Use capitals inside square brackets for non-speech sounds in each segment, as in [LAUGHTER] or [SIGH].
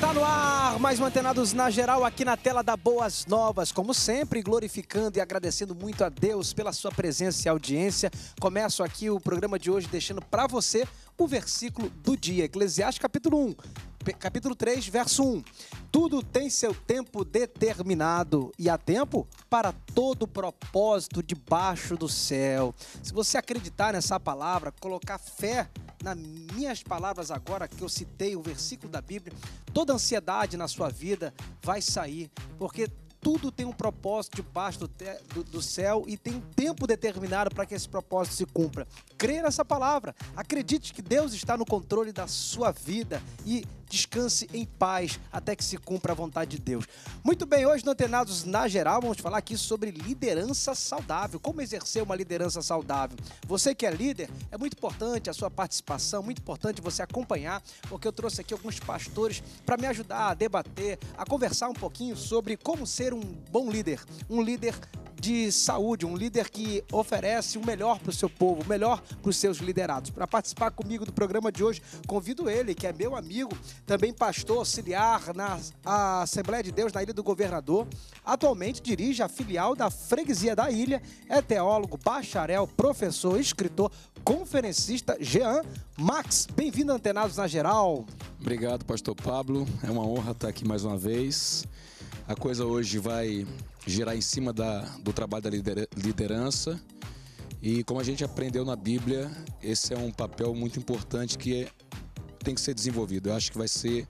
Está no ar, mais um Antenados na Geral aqui na tela da Boas Novas. Como sempre, glorificando e agradecendo muito a Deus pela sua presença e audiência. Começo aqui o programa de hoje deixando para você o versículo do dia, Eclesiastes capítulo 1, capítulo 3, verso 1. Tudo tem seu tempo determinado e há tempo para todo propósito debaixo do céu. Se você acreditar nessa palavra, colocar fé nas minhas palavras agora que eu citei o versículo da Bíblia, toda ansiedade na sua vida vai sair, porque tudo tem um propósito debaixo do, céu e tem um tempo determinado para que esse propósito se cumpra. Creia nessa palavra. Acredite que Deus está no controle da sua vida e descanse em paz até que se cumpra a vontade de Deus. Muito bem, hoje no Antenados na Geral, vamos falar aqui sobre liderança saudável, como exercer uma liderança saudável. Você que é líder, é muito importante a sua participação, muito importante você acompanhar, porque eu trouxe aqui alguns pastores para me ajudar a debater, a conversar um pouquinho sobre como ser um bom líder, um líder de saúde, um líder que oferece o melhor para o seu povo, o melhor para os seus liderados. Para participar comigo do programa de hoje, convido ele, que é meu amigo, também pastor auxiliar na Assembleia de Deus na Ilha do Governador. Atualmente dirige a filial da Freguesia da Ilha, é teólogo, bacharel, professor, escritor, conferencista Jean Max. Bem-vindo Antenados na Geral. Obrigado, pastor Pablo. É uma honra estar aqui mais uma vez. A coisa hoje vai girar em cima da, do trabalho da liderança. E como a gente aprendeu na Bíblia, esse é um papel muito importante que é, tem que ser desenvolvido. Eu acho que vai ser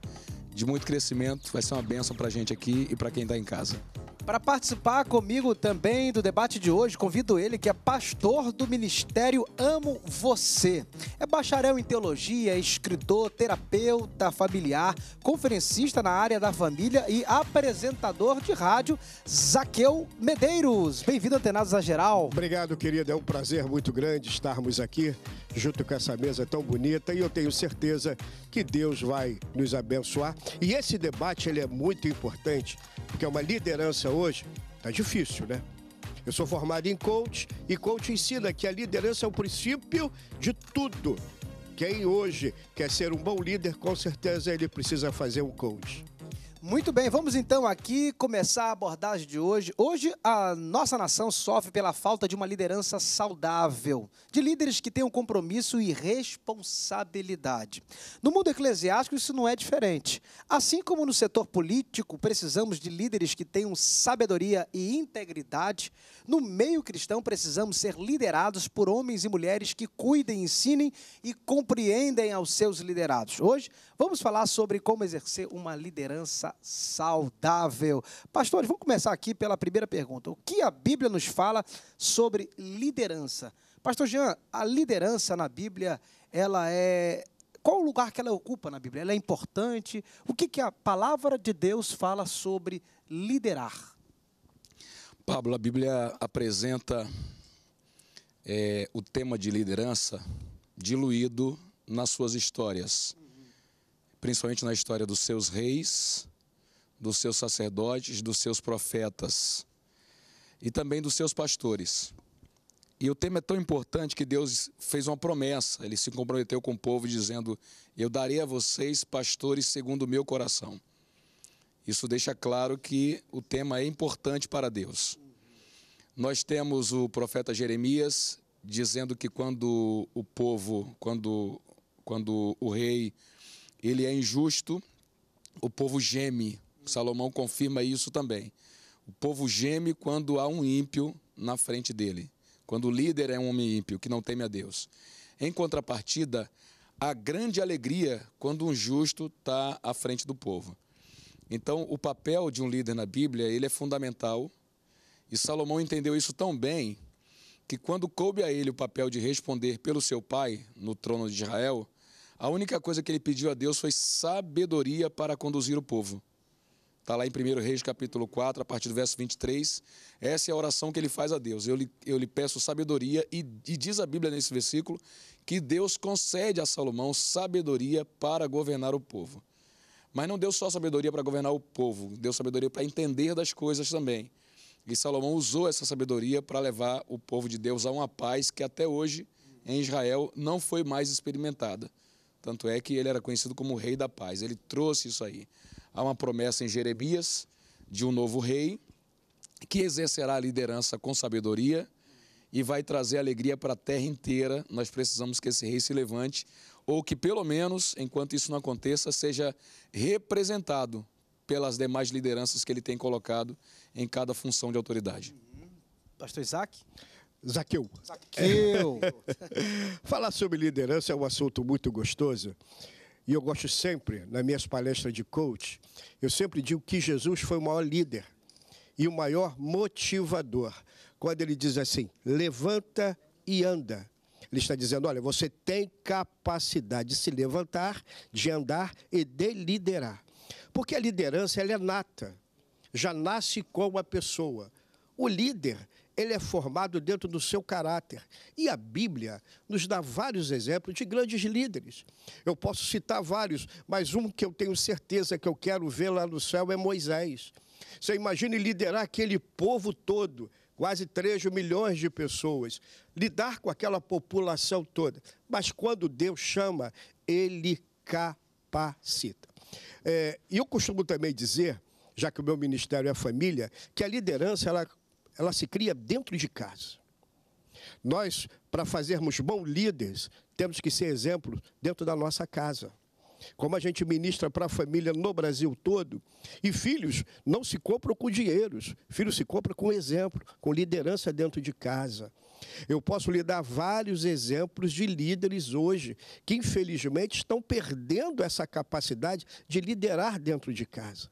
de muito crescimento, vai ser uma benção para a gente aqui e para quem está em casa. Para participar comigo também do debate de hoje, convido ele, que é pastor do Ministério Amo Você. É bacharel em teologia, escritor, terapeuta familiar, conferencista na área da família e apresentador de rádio, Zaqueu Medeiros. Bem-vindo, Antenados a Geral. Obrigado, querido. É um prazer muito grande estarmos aqui junto com essa mesa tão bonita e eu tenho certeza que Deus vai nos abençoar. E esse debate ele é muito importante, porque uma liderança hoje tá difícil, né? Eu sou formado em coach e coach ensina que a liderança é o princípio de tudo. Quem hoje quer ser um bom líder, com certeza ele precisa fazer um coach. Muito bem, vamos então aqui começar a abordagem de hoje. Hoje a nossa nação sofre pela falta de uma liderança saudável, de líderes que tenham compromisso e responsabilidade. No mundo eclesiástico isso não é diferente. Assim como no setor político precisamos de líderes que tenham sabedoria e integridade, no meio cristão precisamos ser liderados por homens e mulheres que cuidem, ensinem e compreendem aos seus liderados. Hoje vamos falar sobre como exercer uma liderança saudável. Pastores, vamos começar aqui pela primeira pergunta. O que a Bíblia nos fala sobre liderança? Pastor Jean, a liderança na Bíblia, ela é qual o lugar que ela ocupa na Bíblia? Ela é importante? O que, que a palavra de Deus fala sobre liderar? Pablo, a Bíblia apresenta é, o tema de liderança diluído nas suas histórias, principalmente na história dos seus reis dos seus sacerdotes, dos seus profetas e também dos seus pastores. E o tema é tão importante que Deus fez uma promessa, ele se comprometeu com o povo dizendo: Eu darei a vocês pastores segundo o meu coração. Isso deixa claro que o tema é importante para Deus. Nós temos o profeta Jeremias dizendo que quando o povo, quando, quando o rei, ele é injusto, o povo geme Salomão confirma isso também. O povo geme quando há um ímpio na frente dele, quando o líder é um homem ímpio que não teme a Deus. Em contrapartida, há grande alegria quando um justo está à frente do povo. Então, o papel de um líder na Bíblia ele é fundamental. E Salomão entendeu isso tão bem que quando coube a ele o papel de responder pelo seu pai no trono de Israel, a única coisa que ele pediu a Deus foi sabedoria para conduzir o povo. Está lá em 1 Reis capítulo 4, a partir do verso 23. Essa é a oração que ele faz a Deus. Eu lhe, eu lhe peço sabedoria, e, e diz a Bíblia nesse versículo que Deus concede a Salomão sabedoria para governar o povo. Mas não deu só sabedoria para governar o povo, deu sabedoria para entender das coisas também. E Salomão usou essa sabedoria para levar o povo de Deus a uma paz que até hoje em Israel não foi mais experimentada. Tanto é que ele era conhecido como o Rei da Paz. Ele trouxe isso aí Há uma promessa em Jeremias de um novo rei que exercerá a liderança com sabedoria e vai trazer alegria para a terra inteira. Nós precisamos que esse rei se levante, ou que, pelo menos, enquanto isso não aconteça, seja representado pelas demais lideranças que ele tem colocado em cada função de autoridade. Pastor Isaac? Zaqueu. Zaqueu. [LAUGHS] Falar sobre liderança é um assunto muito gostoso. E eu gosto sempre, nas minhas palestras de coach, eu sempre digo que Jesus foi o maior líder e o maior motivador. Quando ele diz assim: levanta e anda. Ele está dizendo: olha, você tem capacidade de se levantar, de andar e de liderar. Porque a liderança ela é nata, já nasce com a pessoa. O líder, ele é formado dentro do seu caráter. E a Bíblia nos dá vários exemplos de grandes líderes. Eu posso citar vários, mas um que eu tenho certeza que eu quero ver lá no céu é Moisés. Você imagine liderar aquele povo todo, quase 3 milhões de pessoas, lidar com aquela população toda. Mas quando Deus chama, Ele capacita. É, e eu costumo também dizer, já que o meu ministério é família, que a liderança ela, ela se cria dentro de casa. Nós, para fazermos bons líderes, temos que ser exemplo dentro da nossa casa. Como a gente ministra para a família no Brasil todo. E filhos não se compram com dinheiros, filhos se compram com exemplo, com liderança dentro de casa. Eu posso lhe dar vários exemplos de líderes hoje que, infelizmente, estão perdendo essa capacidade de liderar dentro de casa.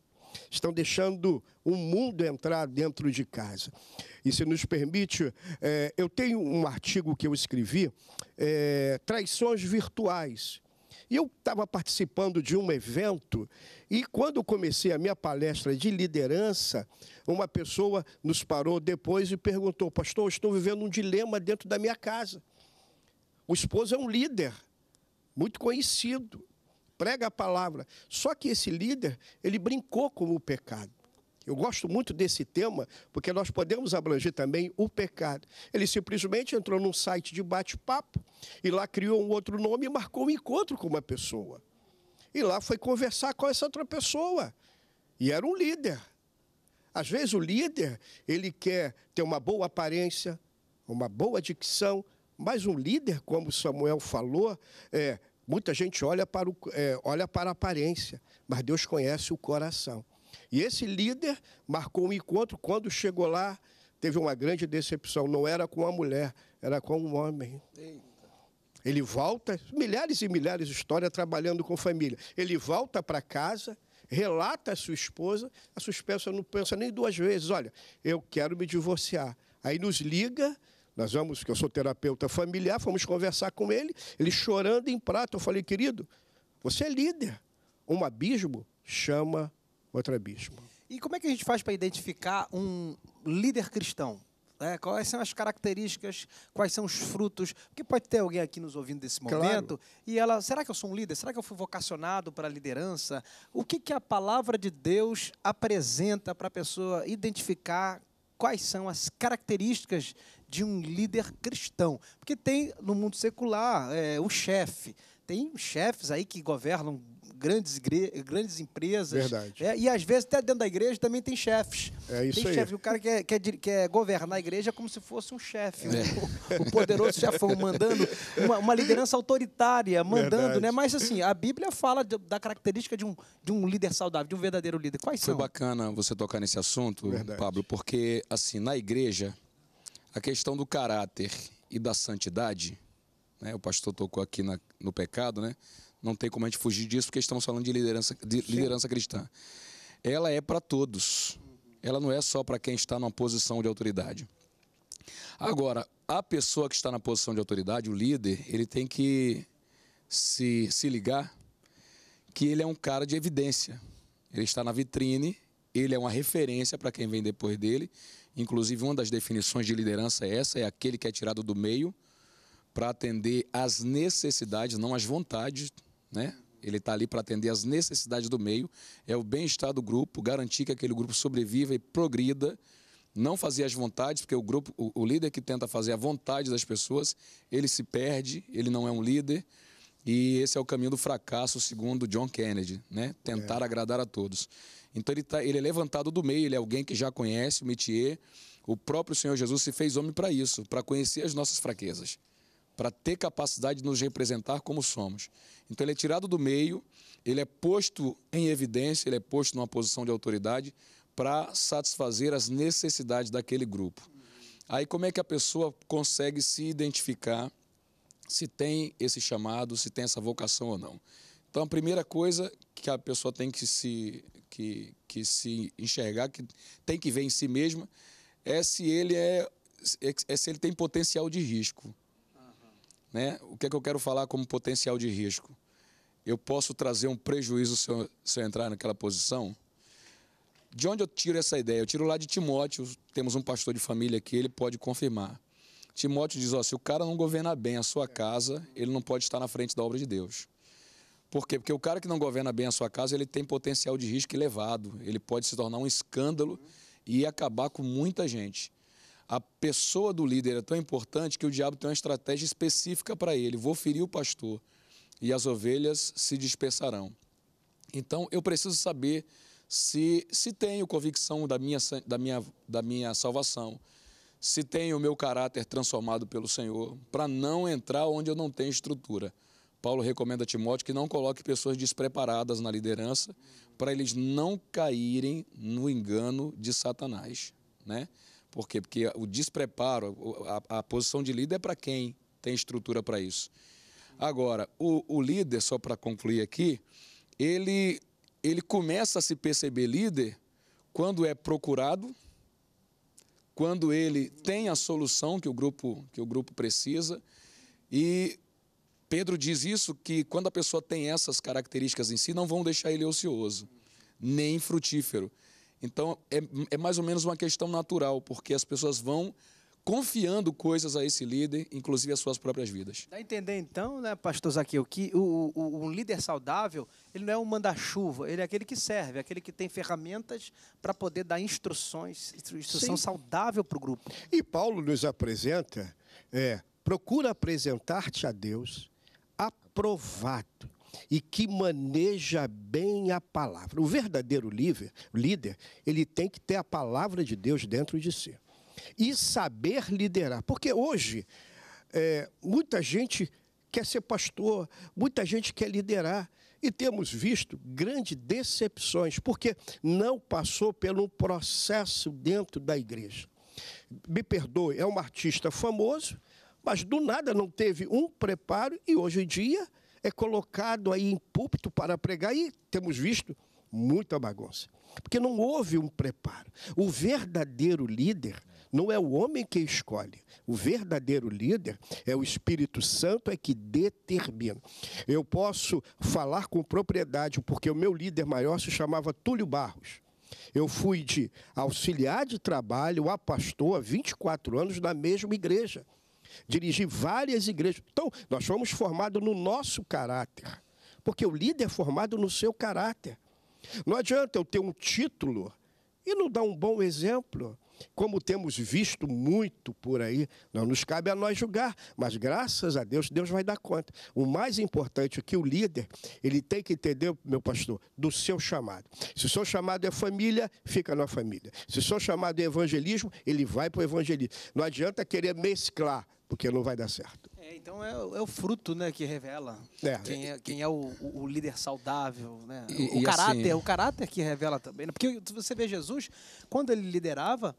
Estão deixando o mundo entrar dentro de casa. E se nos permite, é, eu tenho um artigo que eu escrevi, é, Traições Virtuais. E eu estava participando de um evento, e quando comecei a minha palestra de liderança, uma pessoa nos parou depois e perguntou: Pastor, estou vivendo um dilema dentro da minha casa. O esposo é um líder, muito conhecido, prega a palavra. Só que esse líder, ele brincou com o pecado. Eu gosto muito desse tema, porque nós podemos abranger também o pecado. Ele simplesmente entrou num site de bate-papo e lá criou um outro nome e marcou um encontro com uma pessoa. E lá foi conversar com essa outra pessoa. E era um líder. Às vezes o líder, ele quer ter uma boa aparência, uma boa dicção, mas um líder, como Samuel falou, é, muita gente olha para, o, é, olha para a aparência, mas Deus conhece o coração. E esse líder marcou um encontro. Quando chegou lá, teve uma grande decepção. Não era com a mulher, era com um homem. Ele volta, milhares e milhares de histórias trabalhando com família. Ele volta para casa, relata a sua esposa, a sua esposa não pensa nem duas vezes, olha, eu quero me divorciar. Aí nos liga, nós vamos, que eu sou terapeuta familiar, fomos conversar com ele, ele chorando em prato. Eu falei, querido, você é líder. Um abismo chama outro abismo. E como é que a gente faz para identificar um líder cristão? É, quais são as características, quais são os frutos? Porque pode ter alguém aqui nos ouvindo desse momento claro. e ela, será que eu sou um líder? Será que eu fui vocacionado para a liderança? O que, que a palavra de Deus apresenta para a pessoa identificar quais são as características de um líder cristão? Porque tem no mundo secular é, o chefe, tem chefes aí que governam grandes, igre... grandes empresas. Verdade. É, e às vezes até dentro da igreja também tem chefes. É isso tem aí. Chefe. O cara quer, quer, quer governar a igreja como se fosse um chefe. É. O, o, poderoso [LAUGHS] chefão mandando, uma, uma, liderança autoritária, mandando, Verdade. né? Mas assim, a Bíblia fala de, da característica de um, de um líder saudável, de um verdadeiro líder. Quais Foi são? Foi bacana você tocar nesse assunto, Verdade. Pablo, porque assim, na igreja, a questão do caráter e da santidade, né? O pastor tocou aqui na, no pecado, né? Não tem como a gente fugir disso, porque estamos falando de liderança, de liderança cristã. Ela é para todos. Ela não é só para quem está numa posição de autoridade. Agora, a pessoa que está na posição de autoridade, o líder, ele tem que se, se ligar que ele é um cara de evidência. Ele está na vitrine, ele é uma referência para quem vem depois dele. Inclusive, uma das definições de liderança é essa: é aquele que é tirado do meio para atender às necessidades, não às vontades né? Ele está ali para atender as necessidades do meio, é o bem-estar do grupo, garantir que aquele grupo sobreviva e progrida, não fazer as vontades, porque o grupo, o, o líder que tenta fazer a vontade das pessoas, ele se perde, ele não é um líder. E esse é o caminho do fracasso, segundo John Kennedy, né? Tentar é. agradar a todos. Então ele, tá, ele é levantado do meio, ele é alguém que já conhece o métier. O próprio Senhor Jesus se fez homem para isso, para conhecer as nossas fraquezas, para ter capacidade de nos representar como somos. Então ele é tirado do meio, ele é posto em evidência, ele é posto numa posição de autoridade para satisfazer as necessidades daquele grupo. Aí como é que a pessoa consegue se identificar se tem esse chamado, se tem essa vocação ou não? Então a primeira coisa que a pessoa tem que se, que, que se enxergar, que tem que ver em si mesma, é se ele é, é se ele tem potencial de risco. Uhum. Né? O que é que eu quero falar como potencial de risco? Eu posso trazer um prejuízo se eu, se eu entrar naquela posição? De onde eu tiro essa ideia? Eu tiro lá de Timóteo, temos um pastor de família aqui, ele pode confirmar. Timóteo diz: ó, se o cara não governa bem a sua casa, ele não pode estar na frente da obra de Deus. Por quê? Porque o cara que não governa bem a sua casa, ele tem potencial de risco elevado. Ele pode se tornar um escândalo e acabar com muita gente. A pessoa do líder é tão importante que o diabo tem uma estratégia específica para ele. Vou ferir o pastor e as ovelhas se dispersarão. Então, eu preciso saber se, se tenho convicção da minha, da, minha, da minha salvação, se tenho o meu caráter transformado pelo Senhor, para não entrar onde eu não tenho estrutura. Paulo recomenda a Timóteo que não coloque pessoas despreparadas na liderança, para eles não caírem no engano de Satanás. Né? Por quê? Porque o despreparo, a, a posição de líder é para quem tem estrutura para isso. Agora, o, o líder, só para concluir aqui, ele ele começa a se perceber líder quando é procurado, quando ele tem a solução que o grupo, que o grupo precisa. E Pedro diz isso que quando a pessoa tem essas características em si, não vão deixar ele ocioso, nem frutífero. Então, é, é mais ou menos uma questão natural, porque as pessoas vão confiando coisas a esse líder, inclusive as suas próprias vidas. Dá a entender então, né, pastor Zaqueu, que o, o, um líder saudável, ele não é um manda-chuva, ele é aquele que serve, é aquele que tem ferramentas para poder dar instruções, instrução Sim. saudável para o grupo. E Paulo nos apresenta, é, procura apresentar-te a Deus aprovado e que maneja bem a palavra. O verdadeiro líder, líder, ele tem que ter a palavra de Deus dentro de si e saber liderar. Porque hoje, é, muita gente quer ser pastor, muita gente quer liderar. E temos visto grandes decepções, porque não passou pelo processo dentro da igreja. Me perdoe, é um artista famoso, mas do nada não teve um preparo e hoje em dia é colocado aí em púlpito para pregar e temos visto muita bagunça. Porque não houve um preparo. O verdadeiro líder não é o homem que escolhe. O verdadeiro líder é o Espírito Santo é que determina. Eu posso falar com propriedade porque o meu líder maior se chamava Túlio Barros. Eu fui de auxiliar de trabalho a pastor há 24 anos na mesma igreja. Dirigi várias igrejas. Então, nós fomos formados no nosso caráter. Porque o líder é formado no seu caráter. Não adianta eu ter um título e não dar um bom exemplo como temos visto muito por aí, não nos cabe a nós julgar, mas graças a Deus, Deus vai dar conta. O mais importante é que o líder, ele tem que entender, meu pastor, do seu chamado. Se o seu chamado é família, fica na família. Se o seu chamado é evangelismo, ele vai para o evangelismo. Não adianta querer mesclar, porque não vai dar certo. É, então é, é, o fruto né, que revela é. Quem, é, quem é o, o, líder saudável. Né? E, o, e caráter, assim... o caráter que revela também. Né? Porque você vê Jesus, quando ele liderava,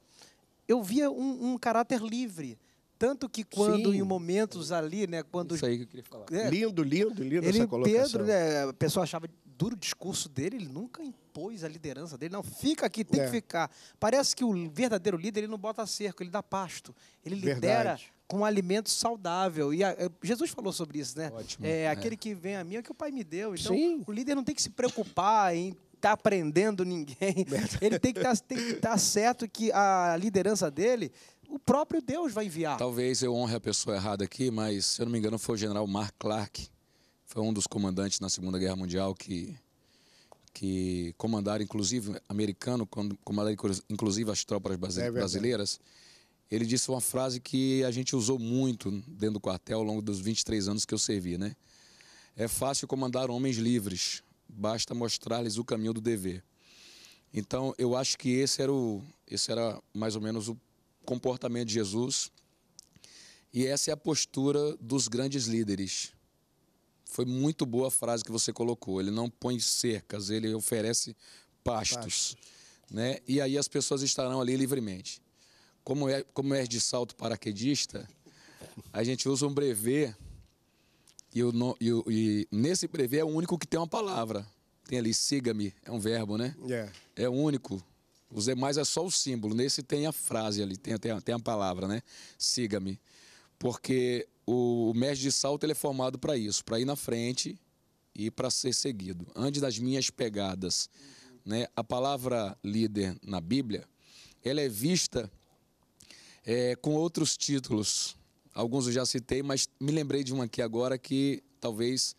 eu via um, um caráter livre. Tanto que quando, Sim. em momentos ali, né, quando... Isso aí que eu queria falar. É, lindo, lindo, lindo ele, essa colocação. Pedro, né, a pessoa achava duro o discurso dele, ele nunca impôs a liderança dele. Não, fica aqui, tem é. que ficar. Parece que o verdadeiro líder, ele não bota cerco, ele dá pasto. Ele lidera Verdade. Com um alimento saudável. E a, é, Jesus falou sobre isso, né? Ótimo. É, aquele que vem a mim é o que o Pai me deu. Então, Sim. o líder não tem que se preocupar em está aprendendo ninguém. Ele tem que tá, estar tá certo que a liderança dele, o próprio Deus vai enviar. Talvez eu honre a pessoa errada aqui, mas se eu não me engano foi o general Mark Clark, foi um dos comandantes na Segunda Guerra Mundial que que comandaram, inclusive, americano, comandaram inclusive as tropas é brasileiras. Ele disse uma frase que a gente usou muito dentro do quartel ao longo dos 23 anos que eu servi, né? É fácil comandar homens livres, basta mostrar-lhes o caminho do dever. Então, eu acho que esse era, o, esse era mais ou menos o comportamento de Jesus. E essa é a postura dos grandes líderes. Foi muito boa a frase que você colocou. Ele não põe cercas, ele oferece pastos. pastos. Né? E aí as pessoas estarão ali livremente. Como é, como é de salto paraquedista, a gente usa um brevet e, o, e, e nesse brevet é o único que tem uma palavra. Tem ali, siga-me, é um verbo, né? Yeah. É o único. Os demais é só o símbolo. Nesse tem a frase ali, tem, tem, tem a palavra, né? Siga-me. Porque o, o mestre de salto ele é formado para isso, para ir na frente e para ser seguido. Antes das minhas pegadas. Né? A palavra líder na Bíblia, ela é vista é, com outros títulos. Alguns eu já citei, mas me lembrei de um aqui agora que talvez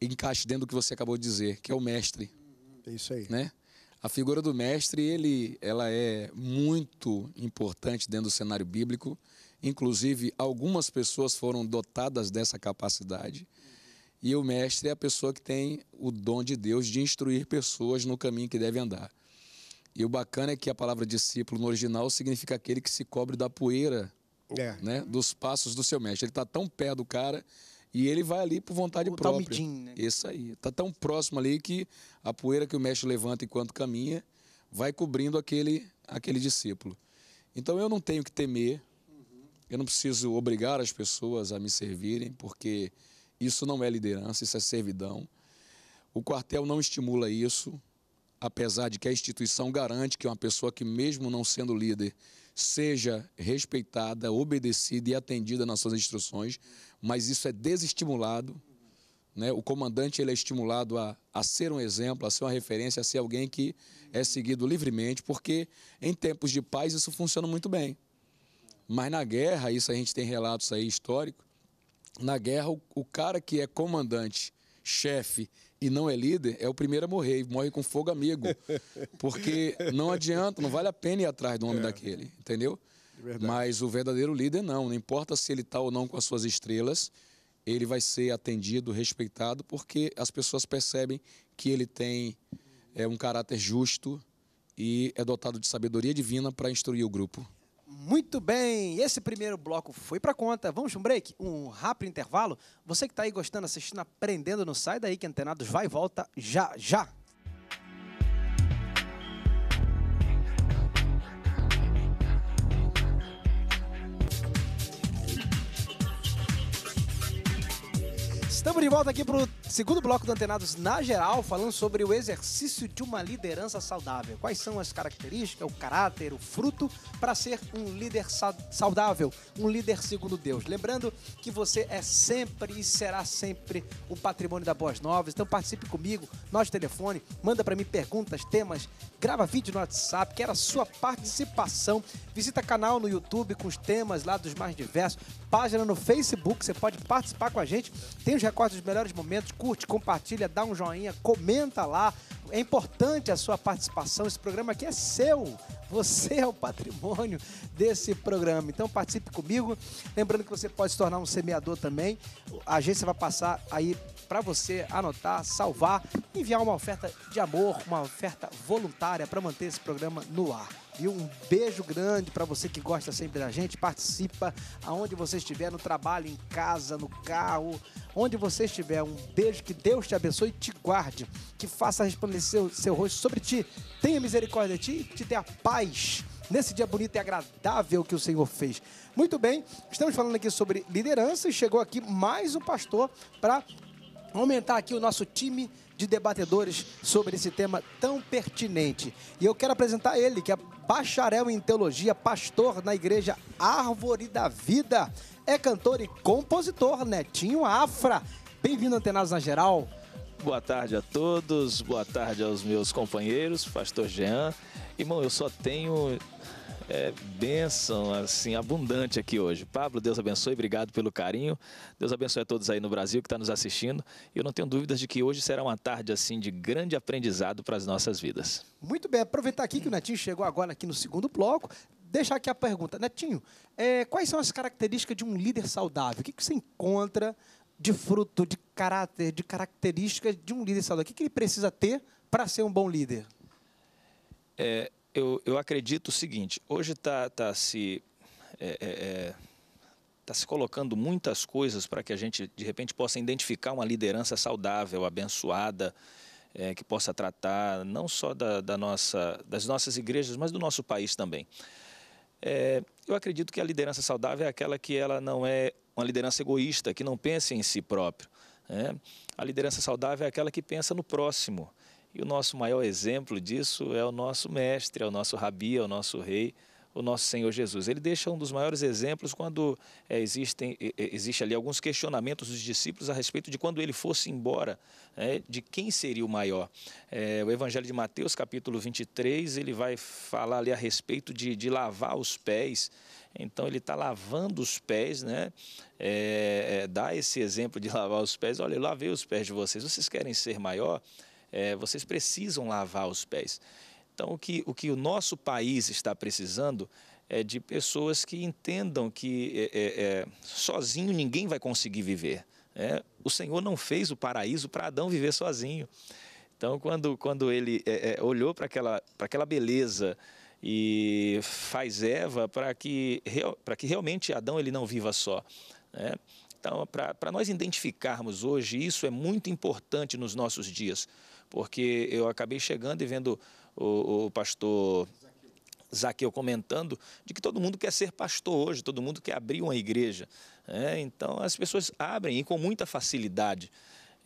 encaixe dentro do que você acabou de dizer, que é o mestre. É isso aí. Né? A figura do mestre, ele, ela é muito importante dentro do cenário bíblico. Inclusive, algumas pessoas foram dotadas dessa capacidade. E o mestre é a pessoa que tem o dom de Deus de instruir pessoas no caminho que devem andar. E o bacana é que a palavra discípulo no original significa aquele que se cobre da poeira é. né, dos passos do seu mestre. Ele está tão perto do cara e ele vai ali por vontade o própria. Talmidim, né? Isso aí. Está tão próximo ali que a poeira que o mestre levanta enquanto caminha vai cobrindo aquele, aquele discípulo. Então eu não tenho que temer eu não preciso obrigar as pessoas a me servirem, porque isso não é liderança, isso é servidão. O quartel não estimula isso, apesar de que a instituição garante que uma pessoa que, mesmo não sendo líder, seja respeitada, obedecida e atendida nas suas instruções, mas isso é desestimulado. Né? O comandante ele é estimulado a, a ser um exemplo, a ser uma referência, a ser alguém que é seguido livremente, porque em tempos de paz isso funciona muito bem. Mas na guerra, isso a gente tem relatos aí históricos, na guerra o, o cara que é comandante, chefe e não é líder é o primeiro a morrer, e morre com fogo amigo. [LAUGHS] Porque não adianta, não vale a pena ir atrás do homem é. daquele, entendeu? Verdade. Mas o verdadeiro líder não, não importa se ele está ou não com as suas estrelas, ele vai ser atendido, respeitado, porque as pessoas percebem que ele tem é, um caráter justo e é dotado de sabedoria divina para instruir o grupo. Muito bem, esse primeiro bloco foi para conta. Vamos para um break? Um rápido intervalo? Você que está aí gostando, assistindo, aprendendo, não sai daí que Antenados vai e volta já, já. Estamos de volta aqui para o segundo bloco do Antenados na geral, falando sobre o exercício de uma liderança saudável. Quais são as características, o caráter, o fruto para ser um líder saudável, um líder segundo Deus. Lembrando que você é sempre e será sempre o patrimônio da Boas Novas. Então participe comigo, nosso telefone, manda para mim perguntas, temas, grava vídeo no WhatsApp, quero a sua participação. Visita canal no YouTube com os temas lá dos mais diversos, página no Facebook, você pode participar com a gente. Tem os recortes dos melhores momentos. Curte, compartilha, dá um joinha, comenta lá. É importante a sua participação. Esse programa aqui é seu. Você é o patrimônio desse programa. Então participe comigo. Lembrando que você pode se tornar um semeador também. A agência vai passar aí para você anotar, salvar, enviar uma oferta de amor, uma oferta voluntária para manter esse programa no ar. E um beijo grande para você que gosta sempre da gente. Participa aonde você estiver, no trabalho, em casa, no carro, onde você estiver. Um beijo, que Deus te abençoe e te guarde. Que faça resplandecer seu, seu rosto sobre ti. Tenha misericórdia de ti e te dê a paz nesse dia bonito e agradável que o Senhor fez. Muito bem, estamos falando aqui sobre liderança e chegou aqui mais um pastor para aumentar aqui o nosso time de debatedores sobre esse tema tão pertinente. E eu quero apresentar ele, que é bacharel em teologia, pastor na igreja Árvore da Vida, é cantor e compositor, Netinho Afra. Bem-vindo, Antenados na Geral. Boa tarde a todos, boa tarde aos meus companheiros, pastor Jean. Irmão, eu só tenho é, bênção assim, abundante aqui hoje. Pablo, Deus abençoe, obrigado pelo carinho. Deus abençoe a todos aí no Brasil que estão tá nos assistindo. Eu não tenho dúvidas de que hoje será uma tarde assim de grande aprendizado para as nossas vidas. Muito bem, aproveitar aqui que o Netinho chegou agora aqui no segundo bloco. Deixar aqui a pergunta. Netinho, é, quais são as características de um líder saudável? O que, que você encontra de fruto, de caráter, de características de um líder saudável? O que, que ele precisa ter para ser um bom líder? É, eu, eu acredito o seguinte: hoje está tá se. É, é, é, tá se colocando muitas coisas para que a gente, de repente, possa identificar uma liderança saudável, abençoada, é, que possa tratar não só da, da, nossa, das nossas igrejas, mas do nosso país também. É, eu acredito que a liderança saudável é aquela que ela não é uma liderança egoísta, que não pensa em si próprio. Né? A liderança saudável é aquela que pensa no próximo. E o nosso maior exemplo disso é o nosso mestre, é o nosso rabi, é o nosso rei, o nosso Senhor Jesus. Ele deixa um dos maiores exemplos quando é, existem, existe ali alguns questionamentos dos discípulos a respeito de quando ele fosse embora, é, de quem seria o maior. É, o Evangelho de Mateus, capítulo 23, ele vai falar ali a respeito de, de lavar os pés. Então ele está lavando os pés, né? É, é, dá esse exemplo de [LAUGHS] lavar os pés. Olha, eu lavei os pés de vocês. Vocês querem ser maior? É, vocês precisam lavar os pés. Então, o que, o que o nosso país está precisando é de pessoas que entendam que é, é, é sozinho ninguém vai conseguir viver. Né? O Senhor não fez o paraíso para Adão viver sozinho. Então, quando, quando ele é, é, olhou para aquela, aquela beleza e faz Eva para que, que realmente Adão ele não viva só. Né? Então, para nós identificarmos hoje, isso é muito importante nos nossos dias porque eu acabei chegando e vendo o, o pastor Zaqueu comentando de que todo mundo quer ser pastor hoje, todo mundo quer abrir uma igreja. É, então as pessoas abrem e com muita facilidade.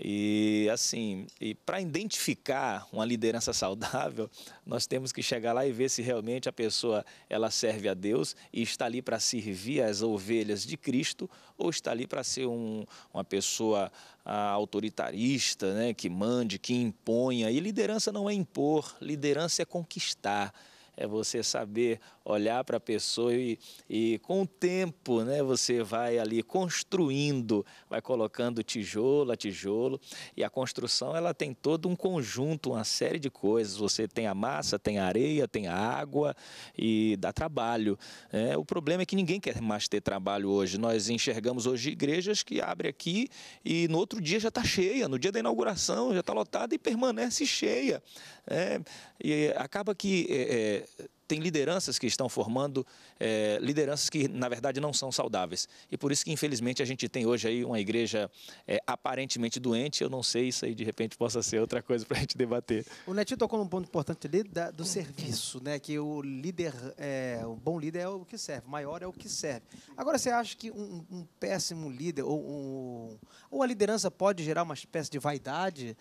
E assim, e para identificar uma liderança [LAUGHS] saudável, nós temos que chegar lá e ver se realmente a pessoa ela serve a Deus e está ali para servir as ovelhas de Cristo ou está ali para ser um, uma pessoa ah, autoritarista, né, que mande, que imponha. E liderança não é impor, liderança é conquistar é você saber olhar para a pessoa e, e, com o tempo, né, você vai ali construindo, vai colocando tijolo a tijolo, e a construção ela tem todo um conjunto, uma série de coisas. Você tem a massa, tem a areia, tem a água e dá trabalho. É, o problema é que ninguém quer mais ter trabalho hoje. Nós enxergamos hoje igrejas que abrem aqui e no outro dia já está cheia, no dia da inauguração já está lotada e permanece cheia. É, e acaba que é, tem lideranças que estão formando é, lideranças que, na verdade, não são saudáveis. E por isso que, infelizmente, a gente tem hoje aí uma igreja é, aparentemente doente. Eu não sei, isso aí de repente possa ser outra coisa para a gente debater. O Netinho tocou num ponto importante ali da, do serviço, né? Que o líder, é, o bom líder é o que serve, o maior é o que serve. Agora, você acha que um, um péssimo líder ou, um, ou a liderança pode gerar uma espécie de vaidade?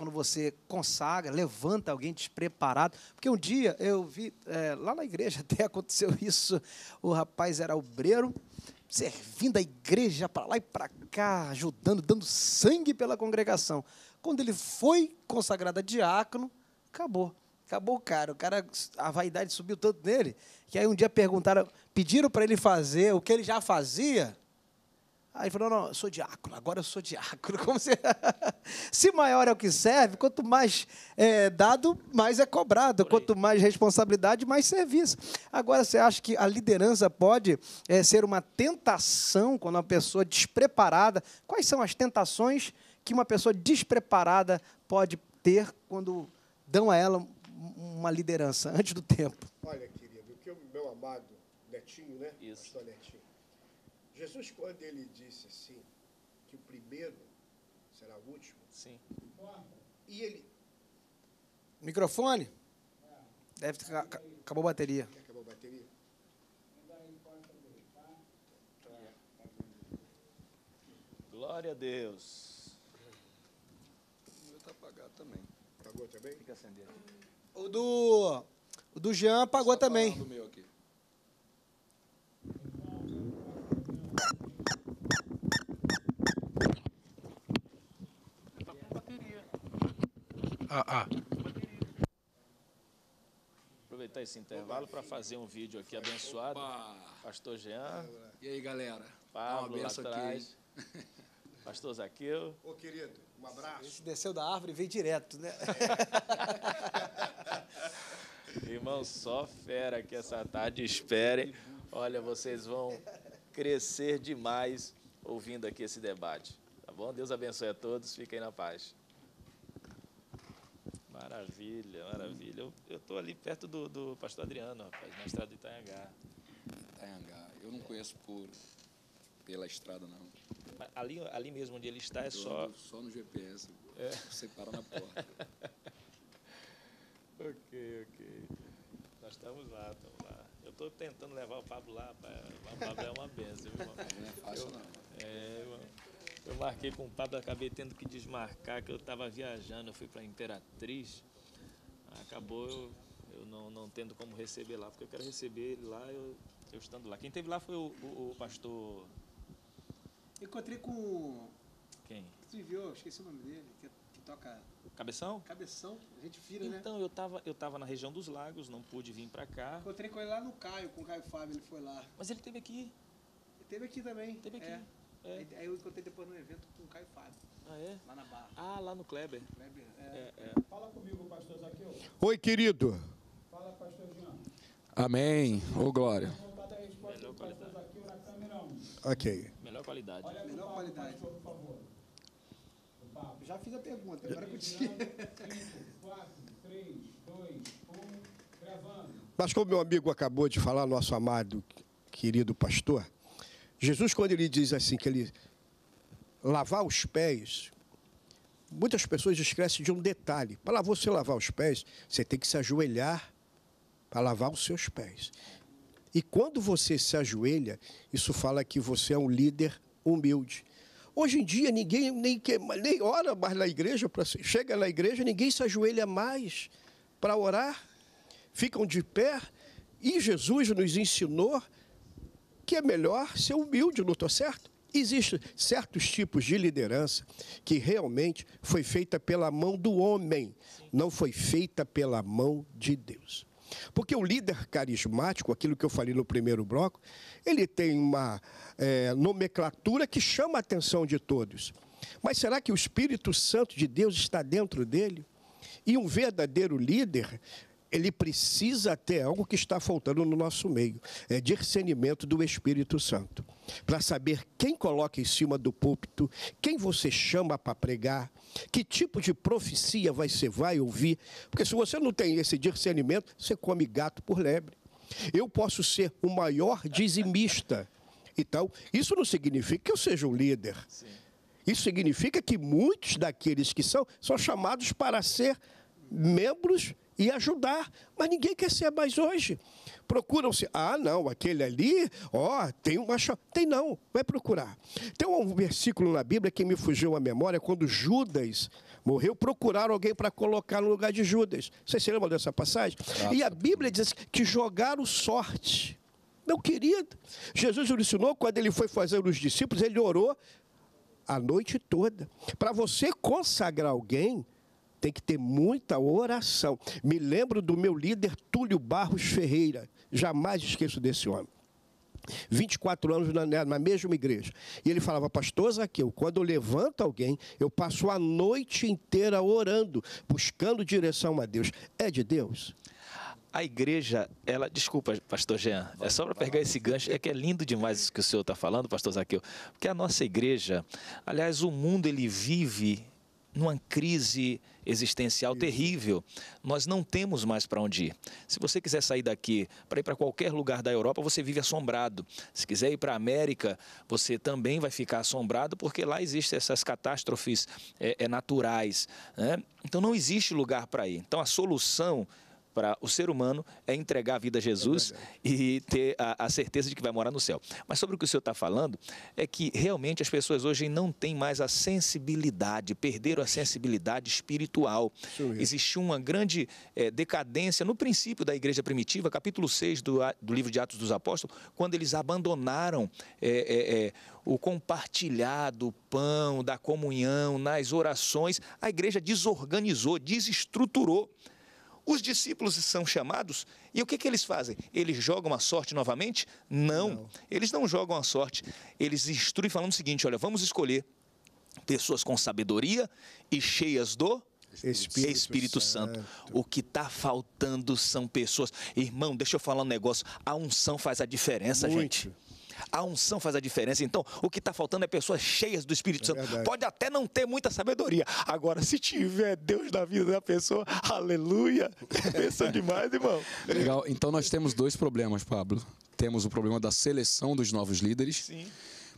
Quando você consagra, levanta alguém despreparado. Porque um dia eu vi, é, lá na igreja [LAUGHS] até aconteceu isso, o rapaz era obreiro, servindo a igreja para lá e para cá, ajudando, dando sangue pela congregação. Quando ele foi consagrado a diácono, acabou. Acabou o cara. O cara, a vaidade subiu tanto nele, que aí um dia perguntaram, pediram para ele fazer o que ele já fazia. Aí ele falou, não, eu sou diácono, agora eu sou diácono. [LAUGHS] Como se... se maior é o que serve, quanto mais é dado, mais é cobrado. Quanto mais responsabilidade, mais serviço. Agora, você acha que a liderança pode é, ser uma tentação quando uma pessoa despreparada... Quais são as tentações que uma pessoa despreparada pode ter quando dão a ela uma liderança antes do tempo? Olha, querido, o que o meu amado Netinho, né? Isso. Pastor Netinho Jesus, quando ele disse assim, que o primeiro será o último. Sim. E ele. Microfone? Deve ter. Acabou a bateria. Acabou a bateria? Glória a Deus. O meu está apagado também. Apagou também? Fica acendendo. O do. O do Jean apagou Só também. Do meu aqui. Ah, ah. Aproveitar esse intervalo para fazer um vídeo aqui abençoado. Opa! Pastor Jean, E aí, galera? Pablo lá benção aqui, atrás. [LAUGHS] Pastor Zaqueu. Ô, querido, um abraço. Esse desceu da árvore e veio direto, né? [LAUGHS] Irmão, só fera aqui essa tarde. Esperem. Olha, vocês vão crescer demais ouvindo aqui esse debate. Tá bom? Deus abençoe a todos. Fiquem na paz. Maravilha, maravilha. Eu estou ali perto do, do pastor Adriano, rapaz, na estrada de Itanhangá. Itanhangá. Eu não conheço por, pela estrada, não. Mas ali, ali mesmo onde ele está é Eu só. Só no GPS. É. Você para na porta. [LAUGHS] Ok, ok. Nós estamos lá, estamos lá. Eu estou tentando levar o Pablo lá, rapaz. o Pablo é uma benção, viu, irmão. Não é fácil, Eu- não. É, irmão. Eu marquei com o Pablo, acabei tendo que desmarcar, que eu estava viajando, eu fui para Imperatriz. Acabou eu, eu não, não tendo como receber lá, porque eu quero receber ele lá, eu, eu estando lá. Quem teve lá foi o, o- o pastor. Encontrei com. Quem? Tu viu, esqueci o nome dele, que, que toca Cabeção? cabeção, a gente vira, né? Então, eu estava eu tava na região dos lagos, não pude vir para cá. Encontrei com ele lá no Caio, com o Caio Fábio, ele foi lá. Mas ele teve aqui. Ele teve aqui também. Teve aqui. É. É. Aí, aí eu encontrei depois no evento com o Caio Fábio, Ah, é? lá na Barra. Ah, lá no Kleber. Kleber, é. É, é. Oi, querido. Amém. Ô, Glória. Melhor qualidade. Ok. Melhor qualidade. Melhor qualidade. Já fiz a pergunta, agora contigo. Mas como meu amigo acabou de falar, nosso amado, querido pastor, Jesus, quando ele diz assim, que ele lavar os pés, muitas pessoas esquecem de um detalhe. Para você lavar os pés, você tem que se ajoelhar para lavar os seus pés. E quando você se ajoelha, isso fala que você é um líder humilde. Hoje em dia, ninguém nem, que- nem ora mais na igreja. pra- Chega na igreja, ninguém se ajoelha mais para orar. Ficam de pé. E Jesus nos ensinou que é melhor ser humilde, não estou certo? Existem certos tipos de liderança que realmente foi feita pela mão do homem, não foi feita pela mão de Deus. Porque o líder carismático, aquilo que eu falei no primeiro bloco, ele tem uma eh, nomenclatura que chama a atenção de todos. Mas será que o Espírito Santo de Deus está dentro dele? E um verdadeiro líder, ele precisa ter algo que está faltando no nosso meio: é discernimento do Espírito Santo. Para saber quem coloca em cima do púlpito, quem você chama para pregar, que tipo de profecia você vai ouvir. Porque se você não tem esse discernimento, você come gato por lebre. Eu posso ser o maior dizimista. Então, isso não significa que eu seja um líder. Isso significa que muitos daqueles que são, são chamados para ser membros e ajudar. Mas ninguém quer ser mais hoje. Procuram-se. Ah, não, aquele ali, ó, tem uma. Tem não, vai procurar. Tem um versículo na Bíblia que me fugiu à memória, quando Judas morreu, procuraram alguém para colocar no lugar de Judas. Vocês se lembram dessa passagem? E a Bíblia diz que jogaram sorte. Meu querido, Jesus nos ensinou, quando ele foi fazer os discípulos, ele orou a noite toda. Para você consagrar alguém, tem que ter muita oração. Me lembro do meu líder Túlio Barros Ferreira. Jamais esqueço desse homem. 24 anos na, na mesma igreja. E ele falava, pastor Zaqueu, quando eu levanto alguém, eu passo a noite inteira orando, buscando direção a Deus. É de Deus? A igreja, ela. Desculpa, pastor Jean, é só para pegar esse gancho. É que é lindo demais isso que o senhor está falando, pastor Zaqueu. Porque a nossa igreja, aliás, o mundo ele vive numa crise existencial terrível. Nós não temos mais para onde ir. Se você quiser sair daqui para ir para qualquer lugar da Europa, você vive assombrado. Se quiser ir para a América, você também vai ficar assombrado, porque lá existem essas catástrofes é, é, naturais. né? Então não existe lugar para ir. Então a solução para o ser humano é entregar a vida a Jesus e ter a, a certeza de que vai morar no céu. Mas sobre o que o senhor está falando, é que realmente as pessoas hoje não têm mais a sensibilidade, perderam a sensibilidade espiritual. Existiu uma grande eh, decadência no princípio da igreja primitiva, capítulo 6 do, do livro de Atos dos Apóstolos, quando eles abandonaram eh, o compartilhar do pão, da comunhão, nas orações. A igreja desorganizou, desestruturou. Os discípulos são chamados e o que, que eles fazem? Eles jogam a sorte novamente? Não. Eles não jogam a sorte. Eles instruem falando o seguinte: olha, vamos escolher pessoas com sabedoria e cheias do Espírito Espírito, Santo. Santo. O que está faltando são pessoas. Irmão, deixa eu falar um negócio. A unção faz a diferença, Muito. gente. A unção faz a diferença. Então, o que está faltando é pessoas cheias do Espírito Santo. verdade. Pode até não ter muita sabedoria. Agora, se tiver Deus na vida da pessoa, aleluia. [LAUGHS] Pensa demais, irmão. Legal. Então nós temos dois problemas, Pablo. Temos o problema da seleção dos novos líderes, Sim.